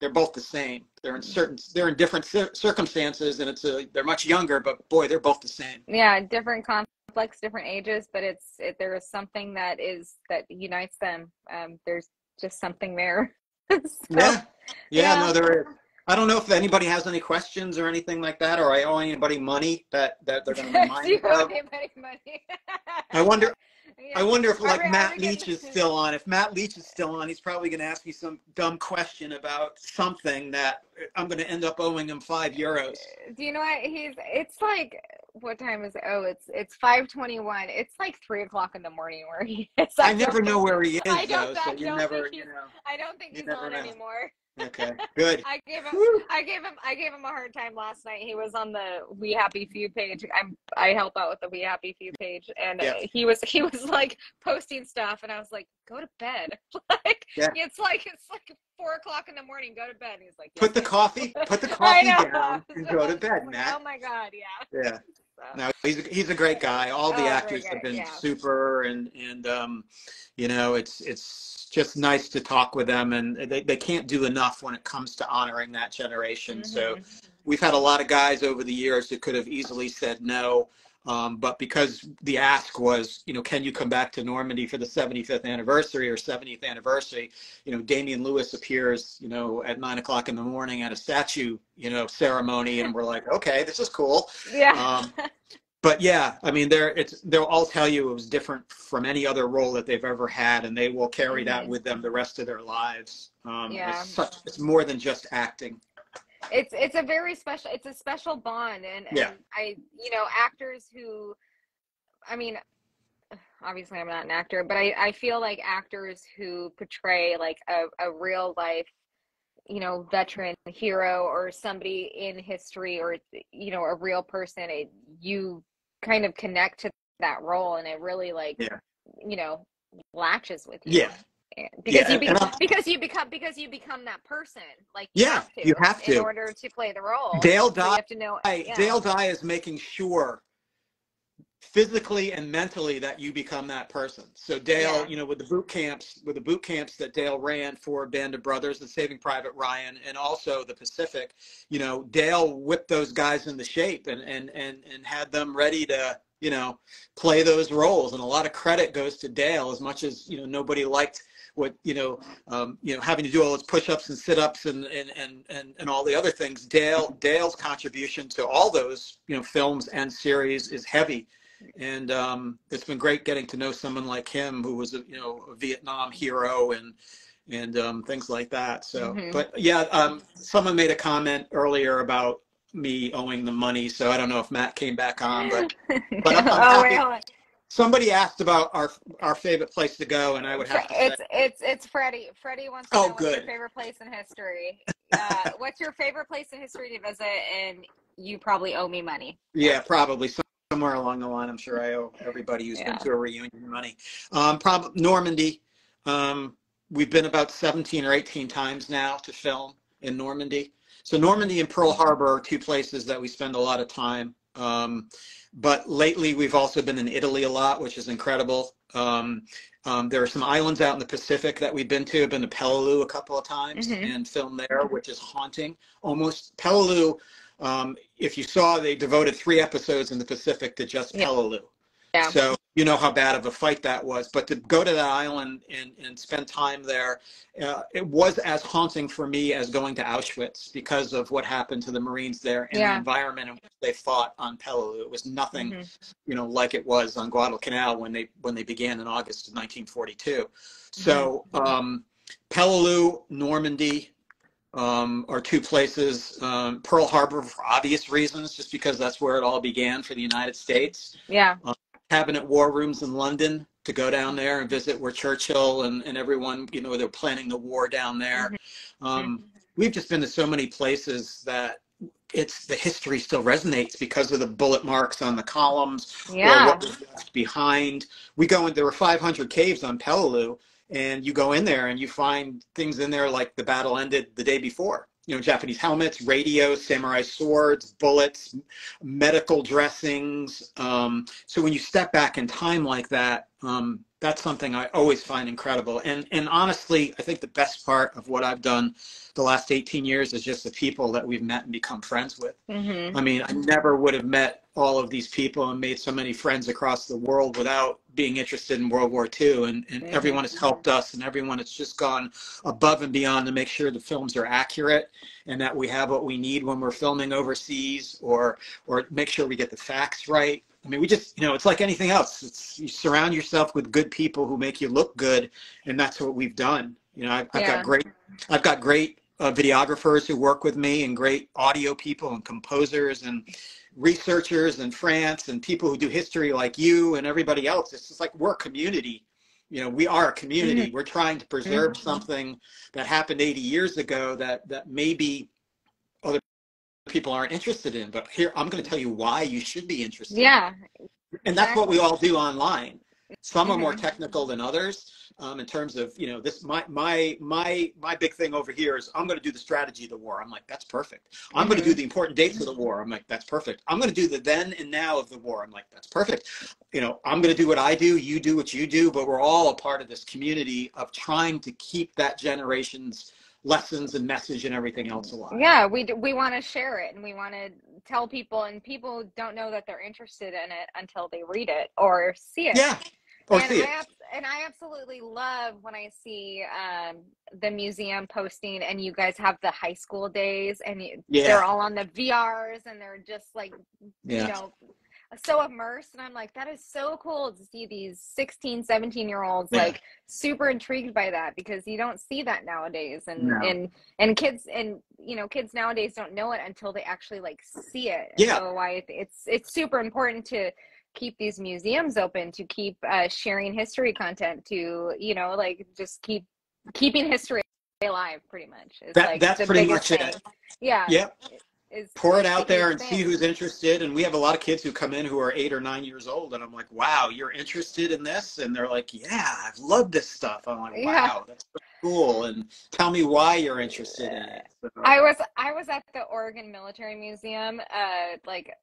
they're both the same. They're in certain, they're in different cir- circumstances, and it's a, they're much younger, but boy, they're both the same. yeah different conflicts different ages but it's it, there is something that is that unites them um there's just something there *laughs* So, Yeah, yeah, yeah. no, there. I don't know if anybody has any questions or anything like that, or I owe anybody money that that they're going *laughs* to remind me of. anybody money? *laughs* I wonder. Yeah. I wonder if like are Matt Leach is still on. If Matt Leach is still on, he's probably going to ask me some dumb question about something that I'm going to end up owing him five euros. Do you know what he's? It's like what time is it? Oh, it's it's five twenty one. It's like three o'clock in the morning where he is. I don't never know where he is I don't- though, so you don't never, think you he's- know. I don't think he's on know. anymore. Okay, good. I gave him. Woo. I gave him. I gave him a hard time last night. He was on the We Happy Few page. I'm. I help out with the We Happy Few page, and uh, he was. He was like posting stuff, and I was like, "Go to bed." *laughs* like Yeah. it's like it's like four o'clock in the morning. Go to bed. And he's like, Put the "Yes, coffee, put the *laughs* coffee down and go to *laughs* bed, Matt. Oh my god, yeah. Yeah. So, No, he's a, he's a great guy. All the Oh, actors have been yeah. super, and and um, you know, it's it's just nice to talk with them, and they they can't do enough when it comes to honoring that generation. So mhm. we've had a lot of guys over the years that could have easily said no. Um, but because the ask was, you know, can you come back to Normandy for the 75th anniversary or 70th anniversary? You know, Damian Lewis appears, you know, at nine o'clock in the morning at a statue, you know, ceremony, and we're like, okay, this is cool. yeah. Um, but yeah, I mean, they're it's they'll all tell you it was different from any other role that they've ever had, and they will carry that Mhm. with them the rest of their lives. Um, Yeah. it's, such, it's more than just acting. It's it's a very special it's a special bond and, and i you know actors who i mean obviously i'm not an actor but i i feel like actors who portray like a, a real life you know veteran hero or somebody in history or you know a real person it, you kind of connect to that role and it really like Yeah. you know latches with you. Yeah, because Yeah, you and- be, because you become because you become that person like you Yeah, have to, you have in order to play the role Dale so you have to know yeah. Dale Dye is making sure physically and mentally that you become that person. So Dale, Yeah. you know, with the boot camps, with the boot camps that Dale ran for Band of Brothers, the Saving Private Ryan, and also the Pacific, you know, Dale whipped those guys into shape and and and and had them ready to, you know, play those roles. And a lot of credit goes to Dale, as much as you know nobody liked what you know, um, you know, having to do all those push-ups and sit-ups and and and and, and all the other things. Dale Dale's contribution to all those you know films and series is heavy and um, it's been great getting to know someone like him who was a you know a Vietnam hero and and um, things like that. So, Mhm. but yeah, um, someone made a comment earlier about me owing the money, so I don't know if Matt came back on, but *laughs* but I'm, I'm oh happy. wait Somebody asked about our our favorite place to go, and I would have to It's say, it's it's Freddie. Freddie wants to Oh, know what's your favorite place in history. Uh, what's your favorite place in history to visit? And you probably owe me money. yeah, probably somewhere along the line. I'm sure I owe everybody who's Yeah. been to a reunion money. Um, probably Normandy. Um, we've been about 17 or 18 times now to film in Normandy. So Normandy and Pearl Harbor are two places that we spend a lot of time. Um, but lately, we've also been in Italy a lot, which is incredible. Um, um, there are some islands out in the Pacific that we've been to. I've been to Peleliu a couple of times Mhm. and filmed there, which is haunting. Almost Peleliu. Um, if you saw, they devoted three episodes in the Pacific to just Yeah. Peleliu. Yeah. So you know how bad of a fight that was. But to go to that island and, and spend time there, uh, it was as haunting for me as going to Auschwitz because of what happened to the Marines there and Yeah. the environment in which they fought on Peleliu. It was nothing, Mhm. you know, like it was on Guadalcanal when they when they began in August of 1942. So um, Peleliu, Normandy. Um, are two places. Um, Pearl Harbor, for obvious reasons, just because that's where it all began for the United States Yeah. Cabinet war rooms in London to go down mm-hmm. there and visit where Churchill and, and everyone, you know, they're planning the war down there. Mm-hmm. Um, mm-hmm. we've just been to so many places that it's the history still resonates because of the bullet marks on the columns or what was left behind. We go in, there were 500 caves on Peleliu, and you go in there and you find things in there like the battle ended the day before. You know, Japanese helmets, radios, samurai swords, bullets, medical dressings. Um, so when you step back in time like that, um, that's something I always find incredible. And and honestly, I think the best part of what I've done the last 18 years is just the people that we've met and become friends with. Mhm. I mean, I never would have met all of these people and made so many friends across the world without being interested in World War II. And, and Mhm. everyone has helped us, and everyone has just gone above and beyond to make sure the films are accurate and that we have what we need when we're filming overseas, or or make sure we get the facts right. I mean, we just, you know, it's like anything else. It's you surround yourself with good people who make you look good, and that's what we've done. You know, I've, I've Yeah. got great, I've got great uh, videographers who work with me, and great audio people, and composers, and researchers in France, and people who do history like you and everybody else. It's just like we're a community. You know, we are a community. We're trying to preserve Mhm. something that happened 80 years ago that that maybe other people aren't interested in. But here, I'm going to tell you why you should be interested. Yeah. And that's what we all do online. Some are more Mhm. technical than others um, in terms of, you know, this, my, my, my, my big thing over here is I'm going to do the strategy of the war. I'm like, that's perfect. I'm going to do the important dates of the war. I'm like, that's perfect. I'm going to do the then and now of the war. I'm like, that's perfect. You know, I'm going to do what I do. You do what you do, but we're all a part of this community of trying to keep that generation's lessons and message and everything else alive. Yeah, we d- we want to share it and we want to tell people, and people don't know that they're interested in it until they read it or see it. Yeah. Or and see it. I abs- and I absolutely love when I see um, the museum posting, and you guys have the high school days, and you, Yeah. they're all on the VRs, and they're just like, Yeah. you know, so immersed. And I'm like, that is so cool to see these 16, 17 year olds like super intrigued by that because you don't see that nowadays, and No. and and kids and you know kids nowadays don't know it until they actually like see it. Yeah. So why it's it's super important to keep these museums open to keep uh, sharing history content to you know like just keep keeping history alive pretty much That- like that's pretty much it. thing. yeah Yep. Is pour it out there and see who's interested. And we have a lot of kids who come in who are eight or nine years old, and I'm like, "Wow, you're interested in this?" And they're like, "Yeah, I've loved this stuff." I'm like, Yeah. "Wow, that's so cool." And tell me why you're interested in it. So, I was I was at the Oregon Military Museum uh like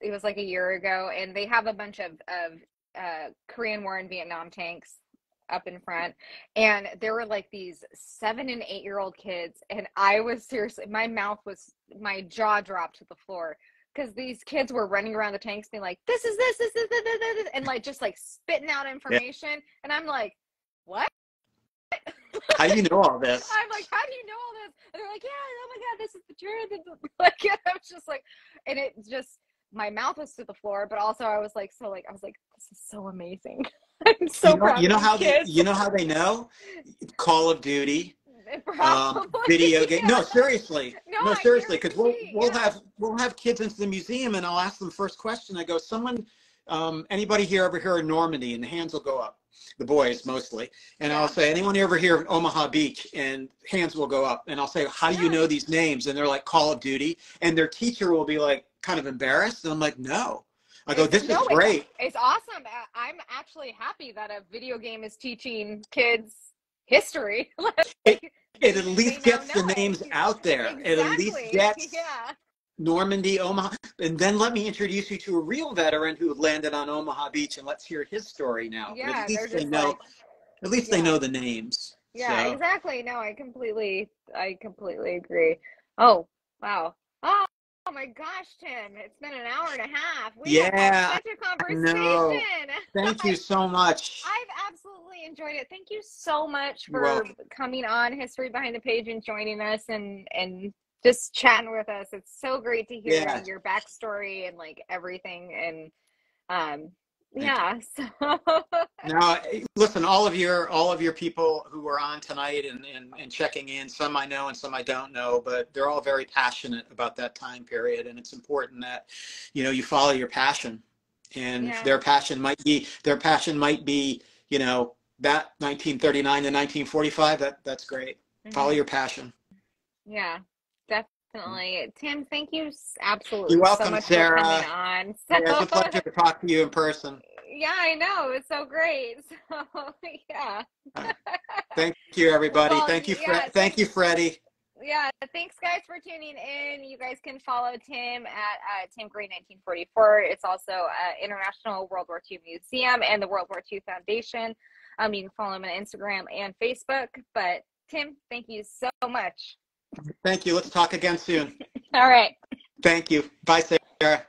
it was like a year ago and they have a bunch of of uh Korean War and Vietnam tanks up in front and there were like these 7 and 8 year old kids and I was seriously my mouth was my jaw dropped to the floor because these kids were running around the tanks being like this is this this is this, this, this, and like just like spitting out information and I'm like what *laughs* how do you know all this? I'm like, how do you know all this? And they're like, yeah, oh my god, this is the truth. And *laughs* like, I was just like, and it just my mouth was to the floor, but also I was like, so like, I was like, this is so amazing. *laughs* *laughs* I'm so you know, proud you know of how these they, you know how they know? Call of Duty, *laughs* um, video game. No, seriously, No, no, seriously, because we'll we'll yeah. have we'll have kids into the museum, and I'll ask them first question. I go, someone um, anybody here ever hear of Normandy? And the hands will go up, the boys mostly. And I'll say, anyone ever hear of Omaha Beach? And hands will go up. And I'll say, how do you know these names? And they're like, Call of Duty. And their teacher will be like, kind of embarrassed. And I'm like, no. I go, this no, is great. It's, it's awesome. I'm actually happy that a video game is teaching kids history. *laughs* it, it at least gets the names it. out there. Exactly. It at least gets *laughs* yeah. Normandy, Omaha. And then let me introduce you to a real veteran who landed on Omaha Beach and let's hear his story now. Yeah, at least they know like, at least yeah. they know the names. Yeah, so. exactly. No, I completely I completely agree. Oh, wow. Oh, oh my gosh, Tim. It's been an hour and a half. We yeah. such a conversation. *laughs* Thank you so much. I've absolutely enjoyed it. Thank you so much for coming on History Behind the Page and joining us and and just chatting with us. It's so great to hear yeah. your backstory and like everything. And um, yeah. *laughs* So. now, eh, listen, all of your all of your people who are on tonight and, and and checking in. Some I know and some I don't know, but they're all very passionate about that time period, and it's important that you know you follow your passion. And Yeah. their passion might be their passion might be you know that 1939 to 1945. That that's great. Follow mm-hmm. your passion. Yeah, definitely. Tim, thank you s- absolutely You're welcome, so much Sarah. for coming on. *laughs* Yeah, it's a pleasure to talk to you in person. *laughs* yeah, I know. It's so great. *laughs* So yeah. Thank you, everybody. Well, thank you, Fre- yeah, thank you, Freddie. yeah thanks guys for tuning in you guys can follow tim at uh, tim green 1944 it's also uh, international world war ii museum and the world war ii foundation um, you can follow him on instagram and facebook but tim thank you so much Thank you. Let's talk again soon. *laughs* all right Thank you. Bye, Sarah.